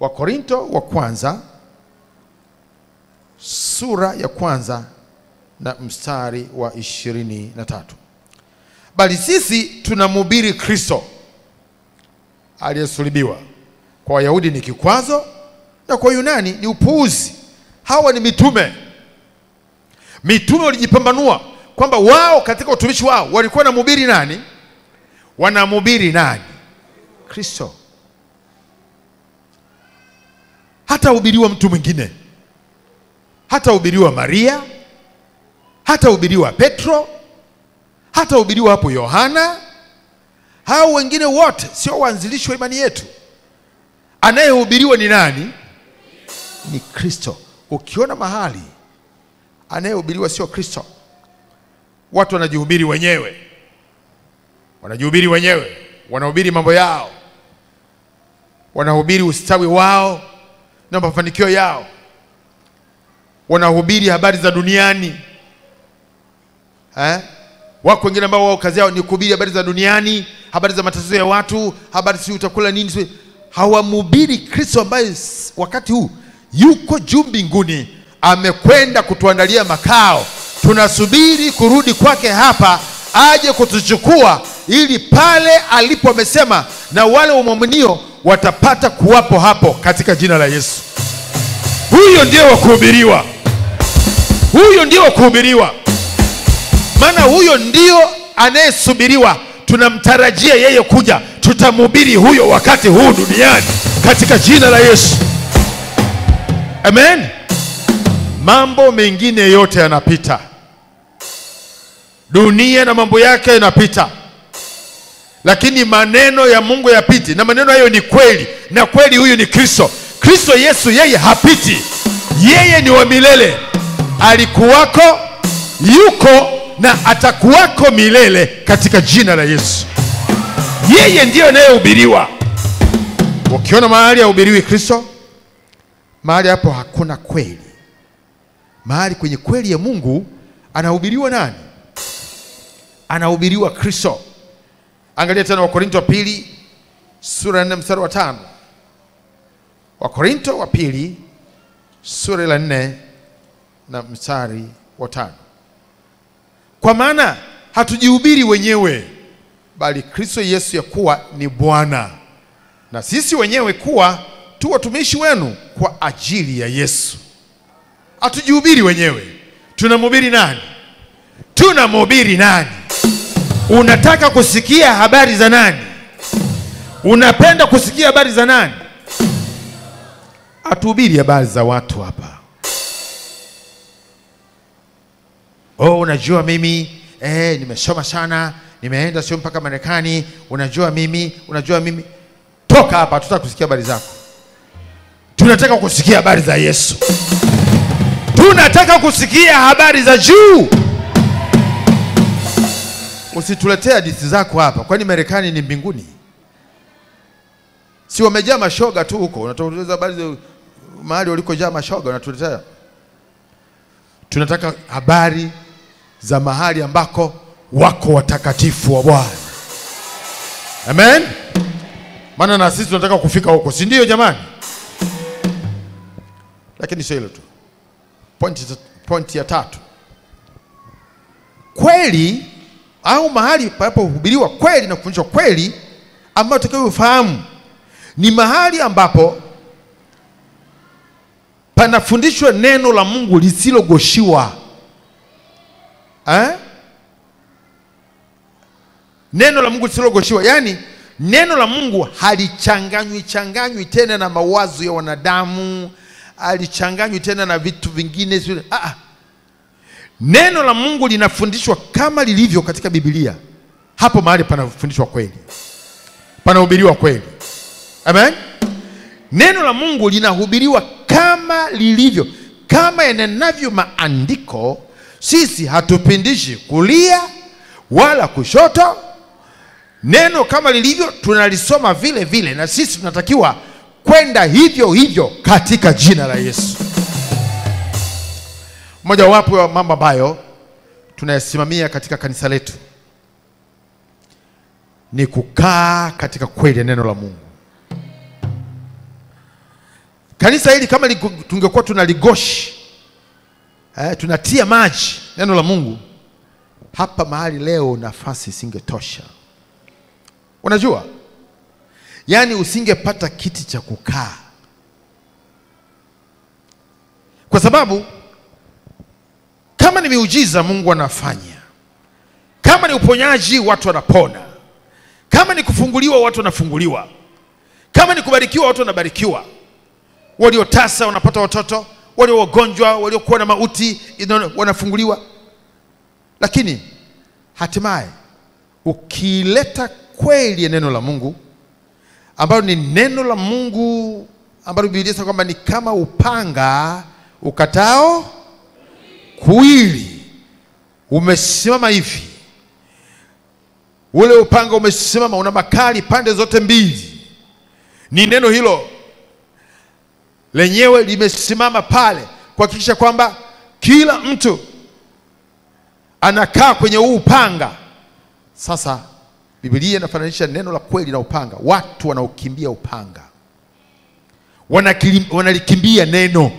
Wakorinto wa kwanza sura ya kwanza na mstari wa ishirini na tatu. Bali sisi tunamhubiri Kristo aliyesulubiwa, kwa Wayahudi ni kikwazo na kwa Yunani ni upuuzi. Hawa ni mitume. Mitume walijipambanua kwamba wao katika utumishi wao walikuwa wanamhubiri nani? Wanamhubiri nani? Kristo. Hata hubiriwa mtu mwingine, hata hubiriwa Maria, hata hubiriwa Petro, hata hubiriwa hapo Yohana. Hao wengine wote sio waanzilishi wa imani yetu. Anayehubiriwa ni nani? Ni Kristo. Ukiona mahali anayehubiriwa sio Kristo, watu wanajihubiri wenyewe, wanajihubiri wenyewe, wanahubiri mambo yao, wanahubiri ustawi wao na mafanikio yao, wanahubiri habari za duniani eh? Wako wengine ambao wao kazi yao ni kuhubiri habari za duniani, habari za matatizo ya watu, habari si utakula nini, si hawamhubiri Kristo ambaye wakati huu yuko juu mbinguni, amekwenda kutuandalia makao. Tunasubiri kurudi kwake hapa aje kutuchukua, ili pale alipo amesema, na wale wamwaminio watapata kuwapo hapo katika jina la Yesu. Huyo ndiye wa kuhubiriwa, huyo ndiye wa kuhubiriwa, maana huyo ndio anayesubiriwa. Tunamtarajia yeye kuja, tutamhubiri huyo wakati huu duniani katika jina la Yesu. Amen. Mambo mengine yote yanapita, dunia na mambo yake yanapita, lakini maneno ya Mungu yapiti, na maneno hayo ni kweli, na kweli huyu ni Kristo. Kristo Yesu, yeye hapiti, yeye ni wa milele, alikuwako, yuko na atakuwako milele katika jina la Yesu. Yeye ndiyo anayehubiriwa. Ukiona mahali hahubiriwi Kristo, mahali hapo hakuna kweli. Mahali kwenye kweli ya Mungu anahubiriwa nani? Anahubiriwa Kristo. Angalia tena Wakorinto wa pili sura ya 4 mstari wa tano. Wakorinto wa pili sura ya 4 na mstari wa tano. Kwa maana hatujihubiri wenyewe, bali Kristo Yesu ya kuwa ni Bwana, na sisi wenyewe kuwa tu watumishi wenu kwa ajili ya Yesu. Hatujihubiri wenyewe, tunamhubiri nani? Tunamhubiri nani? Unataka kusikia habari za nani? Unapenda kusikia habari za nani? Hatuhubiri habari za watu hapa. Oh, unajua mimi eh, nimesoma sana, nimeenda sio mpaka Marekani. Unajua mimi, unajua mimi. toka hapa, tutataka kusikia habari zako. Tunataka kusikia habari za Yesu, tunataka kusikia habari za juu. Usituletee hadithi zako hapa, kwani Marekani ni mbinguni? Si wamejaa mashoga tu huko, unatueleza habari za mahali walikojaa mashoga, unatuletea. Tunataka habari za mahali ambako wako watakatifu wa Bwana. Amen. Maana na sisi tunataka kufika huko, si ndio jamani? Lakini sio hilo tu. Pointi, pointi ya tatu, kweli au mahali panapohubiriwa kweli na kufundishwa kweli, ambayo takiwa ufahamu ni mahali ambapo panafundishwa neno la Mungu lisilogoshiwa eh? Neno la Mungu lisilogoshiwa, yaani neno la Mungu halichanganywi changanywi tena na mawazo ya wanadamu, halichanganywi tena na vitu vingine. Ah, ah. Neno la Mungu linafundishwa kama lilivyo katika Biblia. Hapo mahali panafundishwa kweli, panahubiriwa kweli. Amen. Neno la Mungu linahubiriwa kama lilivyo, kama yanenavyo maandiko. Sisi hatupindishi kulia wala kushoto. Neno kama lilivyo tunalisoma vile vile, na sisi tunatakiwa kwenda hivyo hivyo katika jina la Yesu. Mojawapo wa mambo ambayo tunayasimamia katika kanisa letu ni kukaa katika kweli ya neno la Mungu. Kanisa hili kama tungekuwa tunaligoshi eh, tunatia maji. Neno la Mungu. Hapa mahali leo, nafasi isingetosha. Unajua, yaani usingepata kiti cha kukaa, kwa sababu kama ni miujiza Mungu anafanya, kama ni uponyaji watu wanapona, kama ni kufunguliwa watu wanafunguliwa, kama ni kubarikiwa watu wanabarikiwa. Waliotasa wanapata watoto, walio wagonjwa, waliokuwa na mauti wanafunguliwa. Lakini hatimaye ukileta kweli ya neno la Mungu ambalo ni neno la Mungu ambalo Biblia inasema kwamba ni kama upanga ukatao kuwili, umesimama hivi, ule upanga umesimama, una makali pande zote mbili. Ni neno hilo lenyewe limesimama pale kuhakikisha kwamba kila mtu anakaa kwenye huu upanga. Sasa Biblia inafananisha neno la kweli na upanga. Watu wanaokimbia upanga, wanalikimbia neno,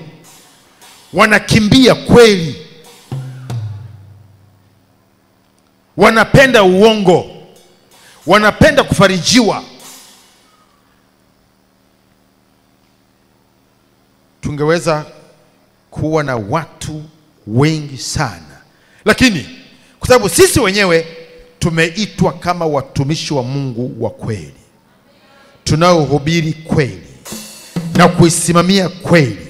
wanakimbia kweli, wanapenda uongo, wanapenda kufarijiwa. Tungeweza kuwa na watu wengi sana, lakini kwa sababu sisi wenyewe tumeitwa kama watumishi wa Mungu wa kweli, tunaohubiri kweli na kuisimamia kweli,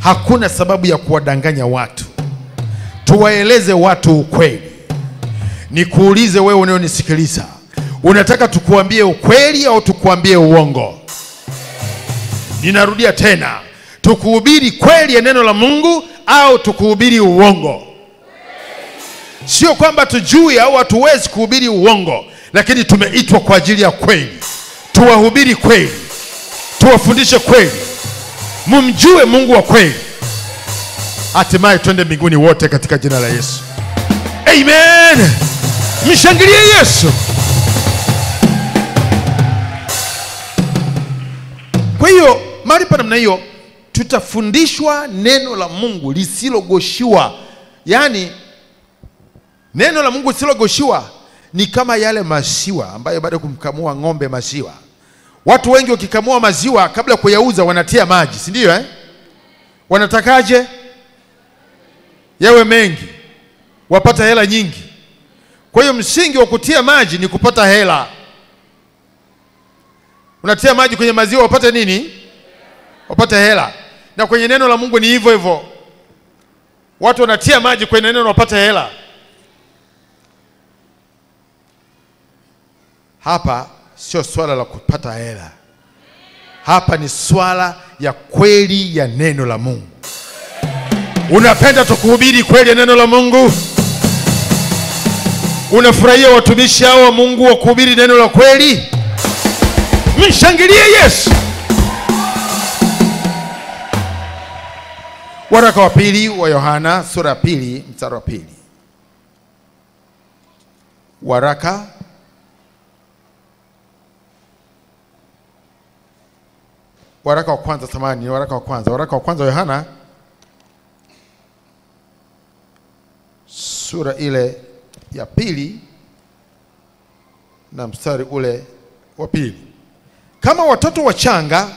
hakuna sababu ya kuwadanganya watu. Tuwaeleze watu ukweli. Nikuulize wewe unayonisikiliza, unataka tukuambie ukweli au tukuambie uongo? Ninarudia tena, tukuhubiri kweli ya neno la Mungu au tukuhubiri uongo? Sio kwamba tujui au hatuwezi kuhubiri uongo, lakini tumeitwa kwa ajili ya kweli. Tuwahubiri kweli, tuwafundishe kweli, mumjue Mungu wa kweli, hatimaye twende mbinguni wote katika jina la Yesu. Amen. Mshangilie Yesu. Kwa hiyo mahali pa namna hiyo tutafundishwa neno la Mungu lisilogoshiwa. Yaani neno la Mungu lisilogoshiwa ni kama yale maziwa ambayo baada ya kumkamua ng'ombe maziwa. Watu wengi wakikamua maziwa kabla ya kuyauza wanatia maji, si ndio eh? Wanatakaje? Yawe mengi, wapata hela nyingi. Kwa hiyo msingi wa kutia maji ni kupata hela. Unatia maji kwenye maziwa wapate nini? Wapate hela. Na kwenye neno la Mungu ni hivyo hivyo, watu wanatia maji kwenye neno wapate hela. Hapa sio swala la kupata hela, Hapa ni swala ya kweli ya neno la Mungu. Unapenda tukuhubiri kweli ya neno la Mungu? Unafurahia watumishi hao wa Mungu wa kuhubiri neno la kweli? Mshangilie Yesu. Waraka wa pili wa Yohana sura ya pili mstari wa pili. Waraka waraka wa kwanza samani, ni waraka wa kwanza, waraka wa kwanza wa Yohana sura ile ya pili na mstari ule wa pili. Kama watoto wachanga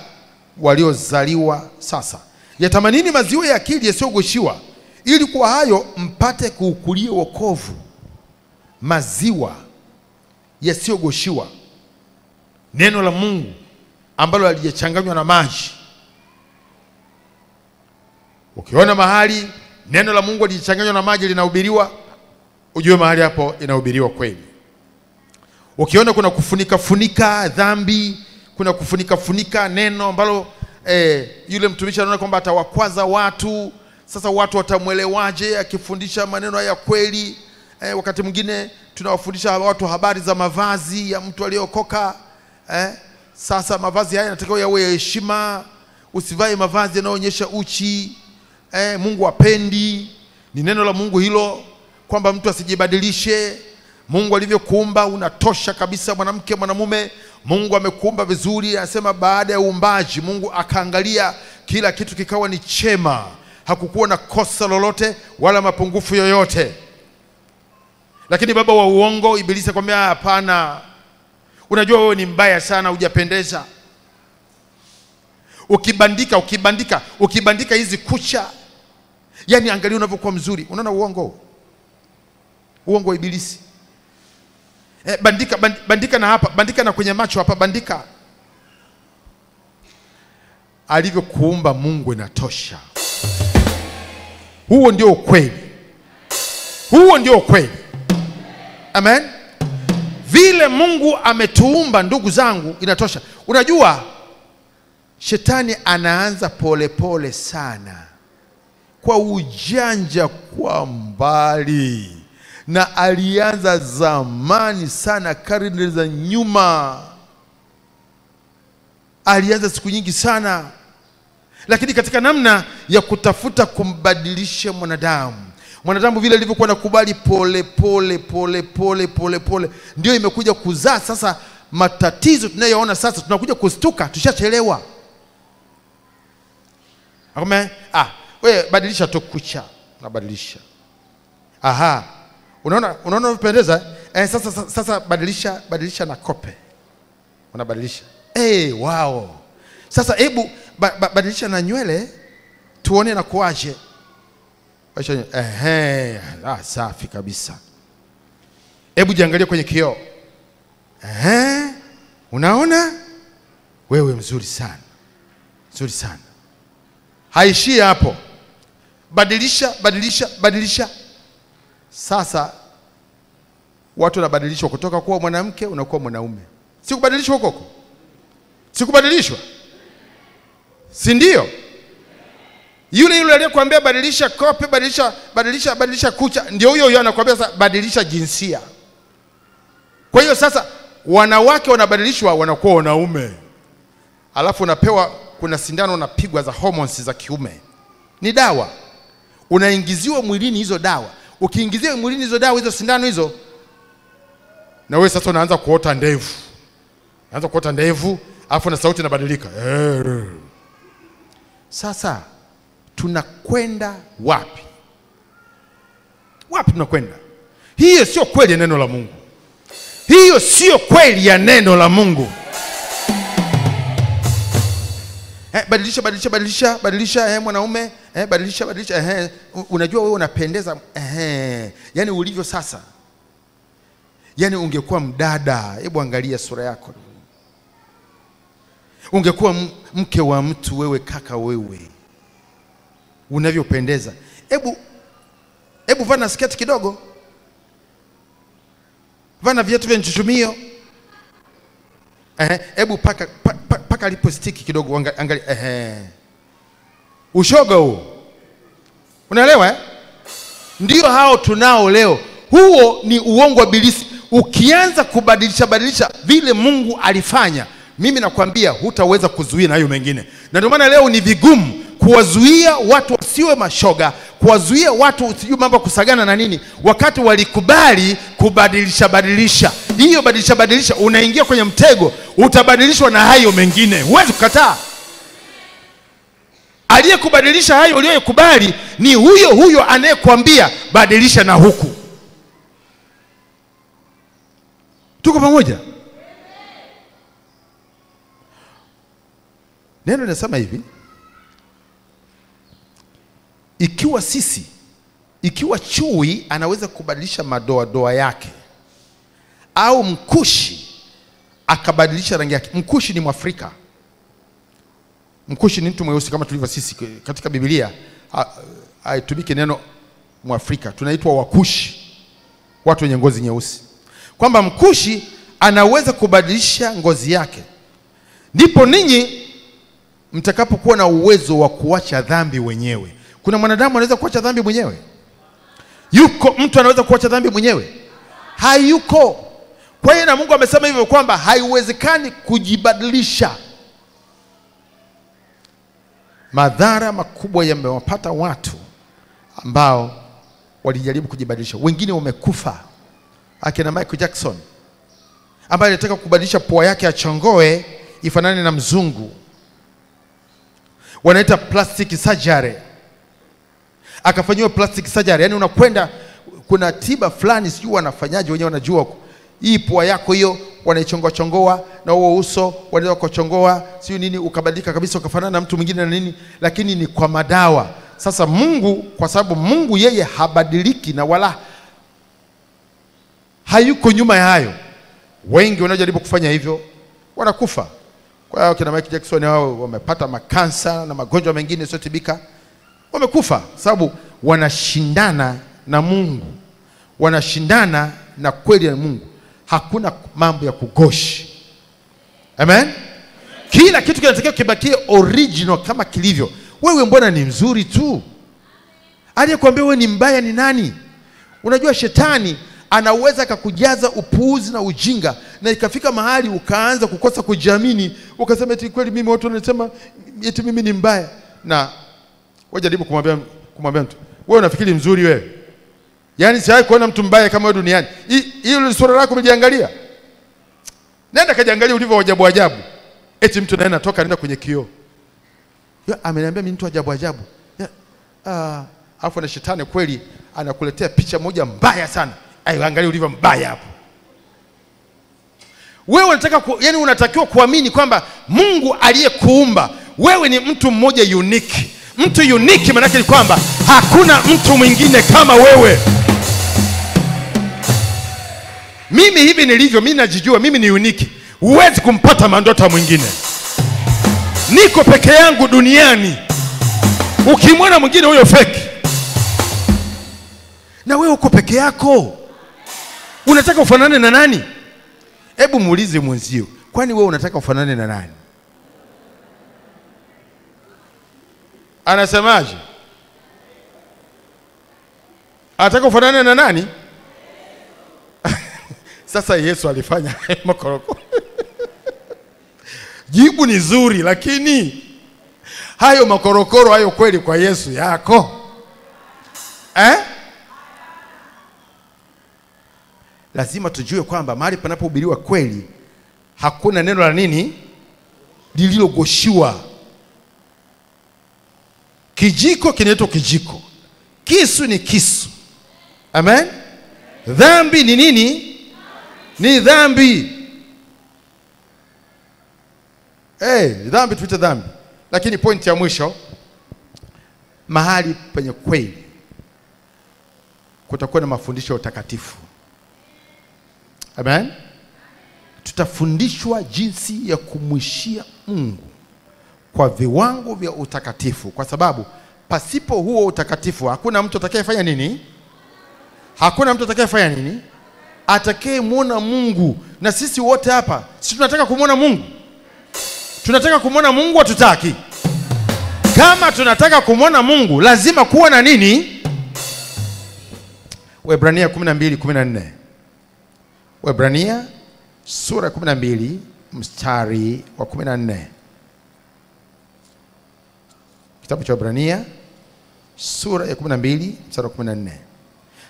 waliozaliwa sasa, yatamanini maziwa ya akili yasiyogoshiwa, ili kwa hayo mpate kuukulia wokovu. Maziwa yasiyogoshiwa, neno la Mungu ambalo halijachanganywa na maji. Ukiona mahali neno la Mungu halijachanganywa na maji linahubiriwa, ujue mahali hapo inahubiriwa kweli. Ukiona kuna kufunika funika dhambi, kuna kufunika funika neno ambalo eh, yule mtumishi anaona kwamba atawakwaza watu. Sasa watu watamwelewaje akifundisha maneno ya kweli? Eh, wakati mwingine tunawafundisha watu habari za mavazi ya mtu aliyokoka eh, sasa mavazi haya yanatakiwa yawe ya heshima, usivae mavazi yanayoonyesha uchi eh, Mungu apendi. Ni neno la Mungu hilo kwamba mtu asijibadilishe. Mungu alivyokuumba unatosha kabisa, mwanamke mwanamume. Mungu amekuumba vizuri, anasema baada ya uumbaji Mungu akaangalia kila kitu kikawa ni chema, hakukuwa na kosa lolote wala mapungufu yoyote. Lakini baba wa uongo Ibilisi akwambia hapana, unajua wewe ni mbaya sana, hujapendeza. Ukibandika ukibandika ukibandika hizi kucha, yani angalia unavyokuwa mzuri. Unaona uongo, uongo wa Ibilisi. Eh, bandika, bandika na hapa, bandika na kwenye macho hapa, bandika. Alivyokuumba Mungu inatosha. Huo ndio ukweli, huo ndio ukweli. Amen. Vile Mungu ametuumba ndugu zangu, inatosha. Unajua shetani anaanza polepole pole sana, kwa ujanja, kwa mbali, na alianza zamani sana, karne za nyuma, alianza siku nyingi sana, lakini katika namna ya kutafuta kumbadilisha mwanadamu. Mwanadamu vile alivyokuwa nakubali pole pole pole pole pole pole, ndio imekuja kuzaa sasa matatizo tunayoona sasa. Tunakuja kustuka, tushachelewa. Akome, ah, we badilisha tu kucha, nabadilisha Aha, unaona unaona unavyopendeza eh, sasa, sasa, sasa badilisha badilisha na kope, unabadilisha eh, wow. Sasa hebu ba, ba, badilisha na nywele tuone na kuaje. Safi kabisa. Hebu jiangalie kwenye kioo. Unaona wewe mzuri sana, mzuri sana. Haishii hapo, badilisha, badilisha, badilisha. Sasa watu wanabadilishwa kutoka kuwa mwanamke unakuwa mwanaume, si kubadilishwa huko huko, si kubadilishwa, si ndio? Yule yule aliyekuambia badilisha kope, badilisha badilisha badilisha kucha, ndio huyo huyo anakuambia sasa badilisha jinsia. Kwa hiyo sasa wanawake wanabadilishwa wanakuwa wanaume, alafu unapewa, kuna sindano unapigwa za hormones za kiume, ni dawa unaingiziwa mwilini hizo dawa. Ukiingiziwa mwilini hizo dawa, hizo sindano hizo, na wewe sasa unaanza kuota ndevu, unaanza kuota ndevu, alafu na sauti inabadilika Eh. Sasa tunakwenda wapi? Wapi tunakwenda? Hiyo sio kweli ya neno la Mungu, hiyo sio kweli ya neno la Mungu. Eh, badilisha badilisha badilisha badilisha eh, mwanaume. Eh, badilisha badilisha eh, unajua wewe unapendeza eh, yani ulivyo sasa, yani ungekuwa mdada. Hebu angalia sura yako, ungekuwa mke wa mtu wewe, kaka wewe. Unavyopendeza. Hebu hebu vana sketi kidogo, vana na viatu vya nchuchumio, Eh, hebu paka, pa- pa- paka mpaka alipostiki kidogo, angalia, ehe, ushoga huo, unaelewa eh? Ndio hao tunao leo. Huo ni uongo wa bilisi. Ukianza kubadilisha badilisha vile Mungu alifanya, mimi nakwambia hutaweza kuzuia na hayo mengine, na ndio maana leo ni vigumu kuwazuia watu wasiwe mashoga, kuwazuia watu sijui mambo kusagana na nini, wakati walikubali kubadilisha badilisha. Hiyo badilisha badilisha, unaingia kwenye mtego, utabadilishwa na hayo mengine, huwezi kukataa. Aliyekubadilisha hayo uliyokubali ni huyo huyo anayekwambia badilisha na huku. Tuko pamoja? Neno linasema hivi, ikiwa sisi, ikiwa chui anaweza kubadilisha madoadoa yake au mkushi akabadilisha rangi yake. Mkushi ni Mwafrika. Mkushi ni mtu mweusi kama tulivyo sisi. Katika Biblia ha- haitumiki neno Mwafrika, tunaitwa Wakushi, watu wenye ngozi nyeusi, kwamba Mkushi anaweza kubadilisha ngozi yake. Ndipo ninyi mtakapokuwa na uwezo wa kuacha dhambi wenyewe. Kuna mwanadamu anaweza kuacha dhambi mwenyewe? Yuko mtu anaweza kuacha dhambi mwenyewe? Hayuko. Kwa hiyo na Mungu amesema hivyo kwamba haiwezekani kujibadilisha. Madhara makubwa yamewapata watu ambao walijaribu kujibadilisha, wengine wamekufa, akina Michael Jackson ambaye alitaka kubadilisha pua yake achongoe ifanane na mzungu, wanaita plastic surgery, akafanyiwa plastic surgery. Yani unakwenda kuna tiba fulani, sijui wanafanyaje wenyewe, wanajua hii pua yako hiyo wanaichongoa chongoa na huo uso wanaweza kuchongoa sio nini, ukabadilika kabisa ukafanana na mtu mwingine na nini, lakini ni kwa madawa. Sasa Mungu, kwa sababu Mungu yeye habadiliki na wala hayuko nyuma ya hayo, wengi wanaojaribu kufanya hivyo wanakufa. Kwa hiyo kina Michael Jackson hao wamepata makansa na magonjwa mengine yasiyotibika, wamekufa sababu wanashindana na Mungu, wanashindana na kweli ya Mungu. Hakuna mambo ya kugoshi. Amen. Kila kitu kinatakiwa kibakie original kama kilivyo. Wewe mbona ni mzuri tu? Aliyekuambia wewe ni mbaya ni nani? Unajua shetani anaweza akakujaza upuuzi na ujinga, na ikafika mahali ukaanza kukosa kujiamini, ukasema eti kweli mimi watu wanasema eti mimi ni mbaya. Na wajaribu kumwambia kumwambia mtu wewe unafikiri mzuri wewe? Yaani sijawahi kuona mtu mbaya kama wewe duniani. Hi- Hilo sura lako umejiangalia? Nenda kajiangalia ulivyo ajabu ajabu. Eti mtu naye anatoka anaenda kwenye kioo. Yeye ameniambia mimi mtu ajabu ajabu. Ah, ah, afu na shetani kweli anakuletea picha moja mbaya sana. Ayo, angalia ulivyo mbaya hapo. Wewe unataka ku, yani unatakiwa kuamini kwamba Mungu aliyekuumba wewe ni mtu mmoja unique. Mtu uniki maana ni kwamba hakuna mtu mwingine kama wewe. Mimi hivi nilivyo, mimi najijua, mimi ni uniki Huwezi kumpata mandota mwingine. Niko peke yangu duniani. Ukimwona mwingine huyo feki, na wewe uko peke yako. Unataka ufanane na nani? Hebu muulize mwenzio, kwani wewe unataka ufanane na nani? Anasemaje? Anataka ufanane na nani? Sasa Yesu alifanya hayo makorokoro. Jibu ni zuri, lakini hayo makorokoro hayo kweli kwa Yesu yako eh? Lazima tujue kwamba mahali panapohubiriwa kweli hakuna neno la nini lililogoshiwa. Kijiko kinaitwa kijiko, kisu ni kisu. Amen. Dhambi ni nini? Ni dhambi. Hey, dhambi tuite dhambi, lakini pointi ya mwisho, mahali penye kweli kutakuwa na mafundisho ya utakatifu. Amen. Tutafundishwa jinsi ya kumwishia Mungu kwa viwango vya utakatifu, kwa sababu pasipo huo utakatifu hakuna mtu atakayefanya nini? Hakuna mtu atakayefanya nini? Atakayemwona Mungu. Na sisi wote hapa si tunataka kumwona Mungu? tunataka kumwona Mungu hatutaki? Kama tunataka kumwona Mungu lazima kuwa na nini? Waebrania 12 14. Waebrania sura ya 12 mstari wa 14. Kitabu cha Waebrania sura ya 12 mstari wa 14.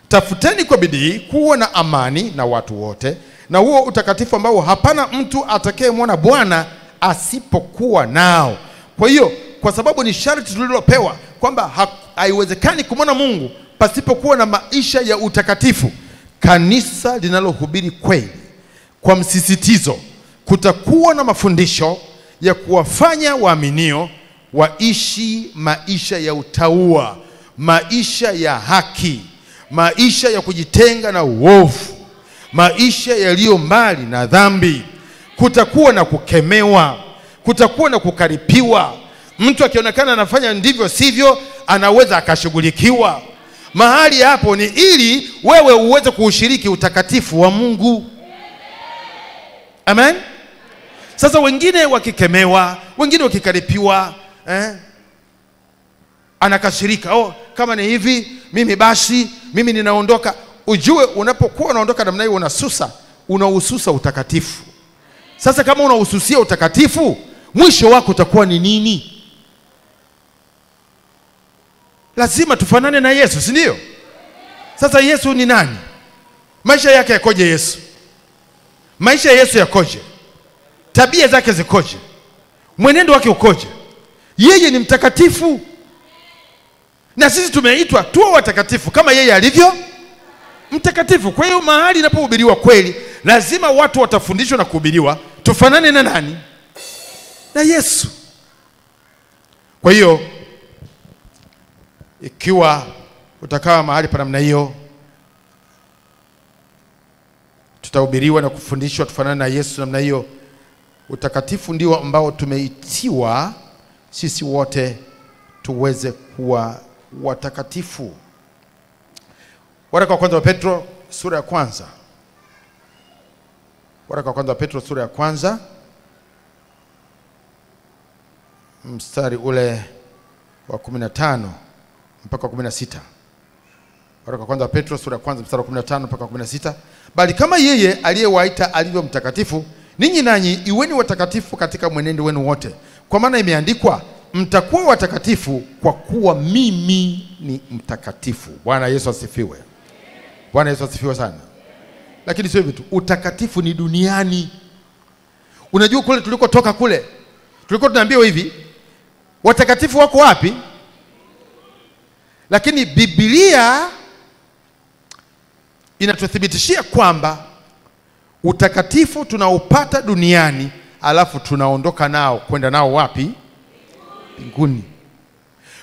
Tafuteni kwa bidii kuwa na amani na watu wote na huo utakatifu ambao hapana mtu atakayemwona Bwana asipokuwa nao. Kwa hiyo, kwa sababu ni sharti tulilopewa kwamba haiwezekani kumwona Mungu pasipokuwa na maisha ya utakatifu, kanisa linalohubiri kweli kwa msisitizo, kutakuwa na mafundisho ya kuwafanya waaminio waishi maisha ya utaua, maisha ya haki, maisha ya kujitenga na uovu, maisha yaliyo mbali na dhambi. Kutakuwa na kukemewa, kutakuwa na kukaripiwa. Mtu akionekana anafanya ndivyo sivyo, anaweza akashughulikiwa. Mahali hapo ni ili wewe uweze kuushiriki utakatifu wa Mungu. Amen. Sasa wengine wakikemewa, wengine wakikaripiwa, eh? Anakasirika, oh, kama ni hivi mimi basi mimi ninaondoka. Ujue unapokuwa unaondoka namna hiyo, unasusa, unaususa utakatifu. Sasa kama unaususia utakatifu, mwisho wako utakuwa ni nini? Lazima tufanane na Yesu, si ndio? Sasa Yesu ni nani? Maisha yake yakoje? Yesu, maisha ya Yesu yakoje? Tabia zake zikoje? Mwenendo wake ukoje? Yeye ni mtakatifu, na sisi tumeitwa tuwe watakatifu kama yeye alivyo mtakatifu. Kwa hiyo mahali inapohubiriwa kweli, lazima watu watafundishwa na kuhubiriwa tufanane na nani? Na Yesu. Kwa hiyo ikiwa utakaa mahali pa namna hiyo, tutahubiriwa na kufundishwa tufanane na Yesu namna hiyo. Utakatifu ndio ambao tumeitiwa sisi wote tuweze kuwa watakatifu. Waraka wa kwanza wa Petro sura ya kwanza. Waraka wa kwanza wa Petro sura ya kwanza mstari ule wa 15 mpaka wa 16. Waraka wa kwanza wa Petro sura ya kwanza mstari wa 15 mpaka wa 16. Bali kama yeye aliyewaita alivyo mtakatifu, ninyi nanyi iweni watakatifu katika mwenendo wenu wote, kwa maana imeandikwa, mtakuwa watakatifu kwa kuwa mimi ni mtakatifu. Bwana Yesu asifiwe. Bwana Yesu asifiwe sana. Lakini sio hivyo tu, utakatifu ni duniani. Unajua kule tulikotoka kule, tulikuwa tunaambiwa hivi, watakatifu wako wapi? Lakini Biblia inatuthibitishia kwamba utakatifu tunaopata duniani, alafu tunaondoka nao kwenda nao wapi? Mbinguni.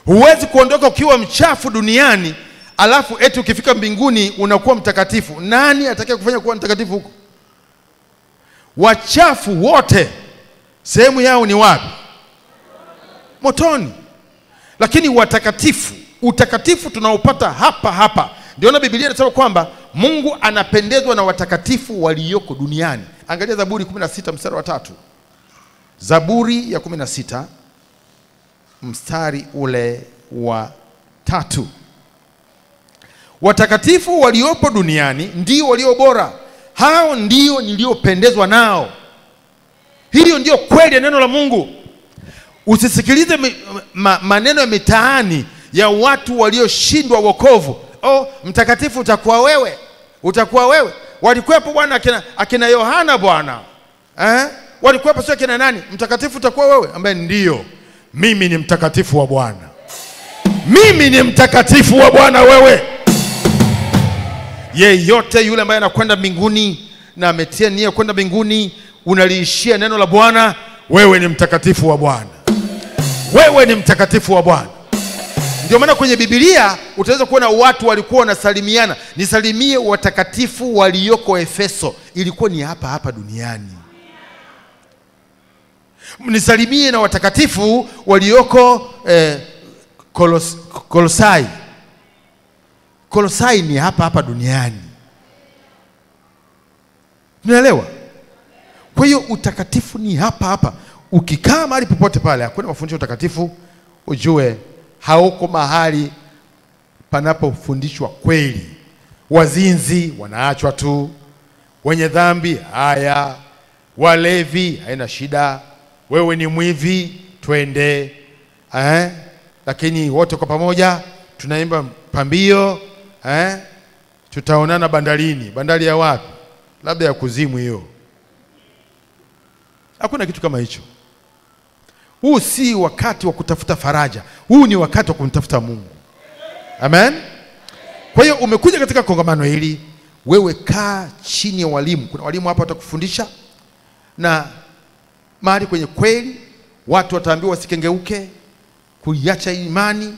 Huwezi kuondoka ukiwa mchafu duniani alafu eti ukifika mbinguni unakuwa mtakatifu. Nani atakaye kufanya kuwa mtakatifu huko? Wachafu wote sehemu yao ni wapi? Motoni. Lakini watakatifu, utakatifu tunaopata hapa hapa. Ndio na Biblia inasema kwamba Mungu anapendezwa na watakatifu walioko duniani. Angalia Zaburi 16 mstari wa tatu. Zaburi ya 16 mstari ule wa tatu. Watakatifu waliopo duniani ndio walio bora, hao ndio niliopendezwa nao. Hiyo ndio kweli ya neno la Mungu. Usisikilize ma, maneno ya mitaani ya watu walioshindwa wokovu. Oh, mtakatifu utakuwa wewe, utakuwa wewe. Walikuwepo bwana akina, akina Yohana bwana eh? Walikuwepo sio kina nani? Mtakatifu utakuwa wewe, ambaye ndio mimi ni mtakatifu wa Bwana, mimi ni mtakatifu wa Bwana wewe yeyote yule ambaye anakwenda mbinguni na ametia nia kwenda mbinguni, unaliishia neno la Bwana, wewe ni mtakatifu wa Bwana, wewe ni mtakatifu wa Bwana. Ndio maana kwenye Biblia utaweza kuona watu walikuwa wanasalimiana, nisalimie watakatifu walioko Efeso. Ilikuwa ni hapa hapa duniani. Nisalimie na watakatifu walioko eh, Kolos, Kolosai Kolosai ni hapa hapa duniani. Tunaelewa? Kwa hiyo utakatifu ni hapa hapa. ukikaa mahali popote pale hakuna mafundisho ya utakatifu, ujue hauko mahali panapofundishwa kweli. Wazinzi wanaachwa tu, wenye dhambi haya, walevi haina shida, wewe ni mwivi, twende eh? Lakini wote kwa pamoja tunaimba pambio eh? Tutaonana bandarini. Bandari ya wapi? Labda ya kuzimu hiyo. Hakuna kitu kama hicho. Huu si wakati wa kutafuta faraja, huu ni wakati wa kumtafuta Mungu. Amen. Kwa hiyo umekuja katika kongamano hili, wewe kaa chini ya walimu. Kuna walimu hapa watakufundisha, na mahali kwenye kweli, watu wataambiwa wasikengeuke, kuiacha imani,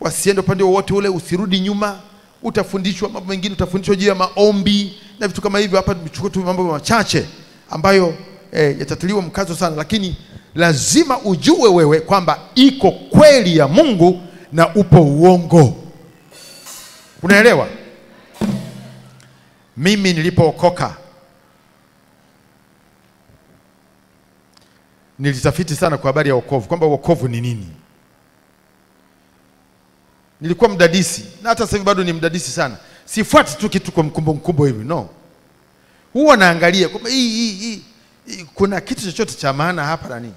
wasiende upande wowote ule, usirudi nyuma. Utafundishwa mambo mengine, utafundishwa juu ya maombi na vitu kama hivyo. Hapa tumechukua tu mambo machache ambayo eh, yatatiliwa mkazo sana, lakini lazima ujue wewe kwamba iko kweli ya Mungu na upo uongo. Unaelewa? Mimi nilipookoka nilitafiti sana kwa habari ya wokovu, kwamba wokovu ni nini. Nilikuwa mdadisi na hata sasa hivi bado ni mdadisi sana. Sifuati tu kitu kwa mkumbo mkumbo hivi, no, huwa naangalia kwamba hii, hii, hii, kuna kitu chochote cha maana hapa na nini.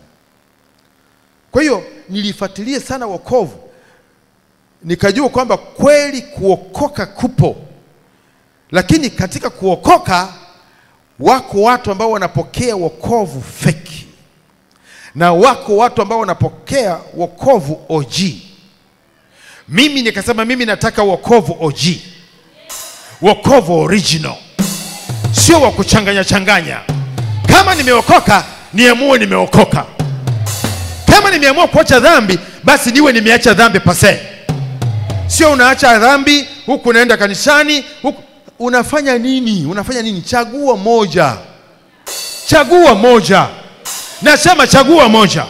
Kwa hiyo nilifuatilia sana wokovu, nikajua kwamba kweli kuokoka kupo, lakini katika kuokoka wako watu ambao wanapokea wokovu feki na wako watu ambao wanapokea wokovu OG. Mimi nikasema mimi nataka wokovu OG, wokovu original, sio wa kuchanganya changanya. Kama nimeokoka niamue nimeokoka, kama nimeamua kuacha dhambi basi niwe nimeacha dhambi pase, sio unaacha dhambi huku unaenda kanisani huku unafanya nini? Unafanya nini? Chagua moja, chagua moja. Nasema chagua moja.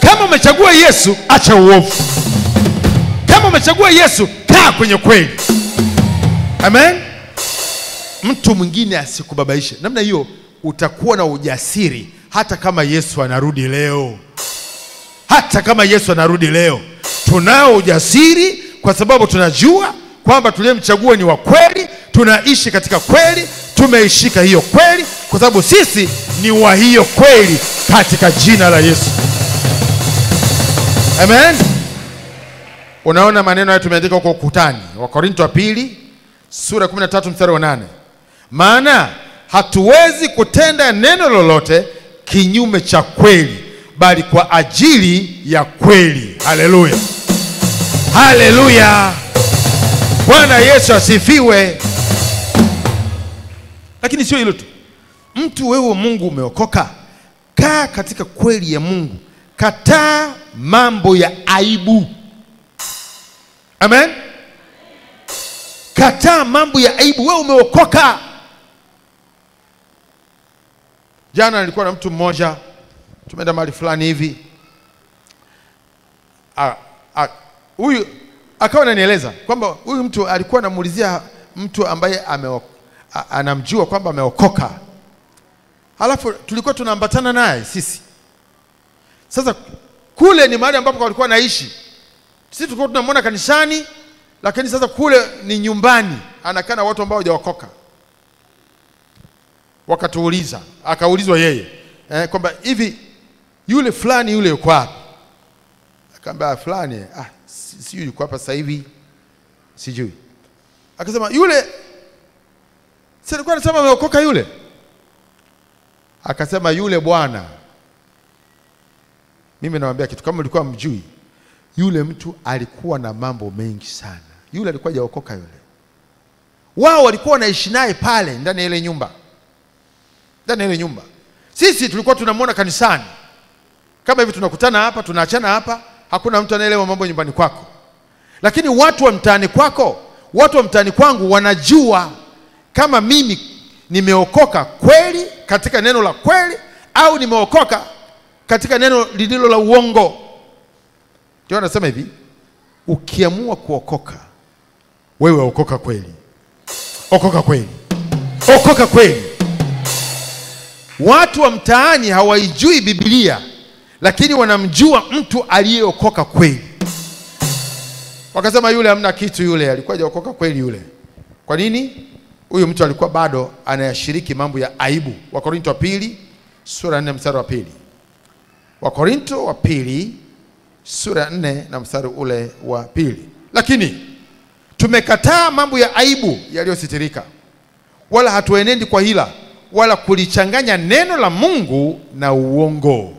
Kama umechagua Yesu, acha uovu. Kama umechagua Yesu, kaa kwenye kweli. Amen. Mtu mwingine asikubabaishe. Namna hiyo utakuwa na ujasiri, hata kama Yesu anarudi leo. Hata kama Yesu anarudi leo, tunao ujasiri kwa sababu tunajua kwamba tuliyemchagua ni wa kweli, tunaishi katika kweli, tumeishika hiyo kweli, kwa sababu sisi ni wa hiyo kweli, katika jina la Yesu. Amen. Unaona maneno haya tumeandika huko ukutani, Wakorinto wa pili sura 13 mstari wa 8, Maana hatuwezi kutenda neno lolote kinyume cha kweli, bali kwa ajili ya kweli. Haleluya, haleluya. Bwana Yesu asifiwe. Lakini sio hilo tu, mtu wewe Mungu umeokoka, kaa katika kweli ya Mungu, kataa mambo ya aibu. Amen, kataa mambo ya aibu. Wewe umeokoka. Jana nilikuwa na mtu mmoja, tumeenda mahali fulani hivi, huyu akawa ananieleza kwamba huyu mtu alikuwa anamuulizia mtu ambaye ame, anamjua kwamba ameokoka, halafu tulikuwa tunaambatana naye sisi. Sasa kule ni mahali ambapo walikuwa naishi, sisi tulikuwa tunamwona kanisani, lakini sasa kule ni nyumbani, anakaa na watu ambao hawajaokoka. Wakatuuliza, akaulizwa yeye eh, kwamba hivi yule fulani yule yuko wapi? Akaambia fulani ah, sijui yuko hapa sasa hivi, sijui. Akasema yule alikuwa anasema ameokoka yule? Akasema yule bwana, mimi nawaambia kitu, kama ulikuwa mjui, yule mtu alikuwa na mambo mengi sana. Yule alikuwa hajaokoka yule. Wao walikuwa wanaishi naye pale ndani ya ile nyumba, ndani ya ile nyumba. Sisi tulikuwa tunamwona kanisani kama hivi, tunakutana hapa, tunaachana hapa hakuna mtu anaelewa mambo nyumbani kwako, lakini watu wa mtaani kwako, watu wa mtaani kwangu wanajua kama mimi nimeokoka kweli katika neno la kweli au nimeokoka katika neno lililo la uongo. Ndio anasema hivi, ukiamua kuokoka wewe okoka kweli, okoka kweli, okoka kweli. Watu wa mtaani hawaijui Biblia, lakini wanamjua mtu aliyeokoka kweli. Wakasema yule hamna kitu, yule alikuwa hajaokoka kweli yule. Kwa nini? Huyu mtu alikuwa bado anayashiriki mambo ya aibu. Wakorinto wa pili sura nne 4 mstari wa pili. Wakorinto wa pili sura 4 na mstari ule wa pili. Lakini tumekataa mambo ya aibu yaliyositirika, wala hatuenendi kwa hila, wala kulichanganya neno la Mungu na uongo,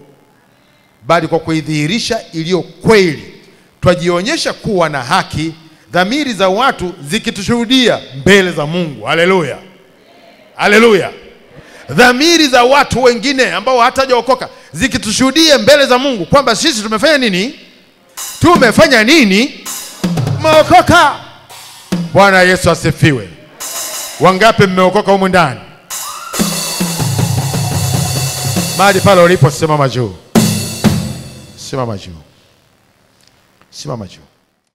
bali kwa kuidhihirisha iliyo kweli, twajionyesha kuwa na haki, dhamiri za watu zikitushuhudia mbele za Mungu. Haleluya, haleluya! Dhamiri za watu wengine ambao hata hatajaokoka zikitushuhudia mbele za Mungu kwamba sisi tumefanya nini? Tumefanya nini? Tumeokoka. Bwana Yesu asifiwe. Wangapi mmeokoka humu ndani? Mahali pale ulipo, simama juu, simama juu, simama juu.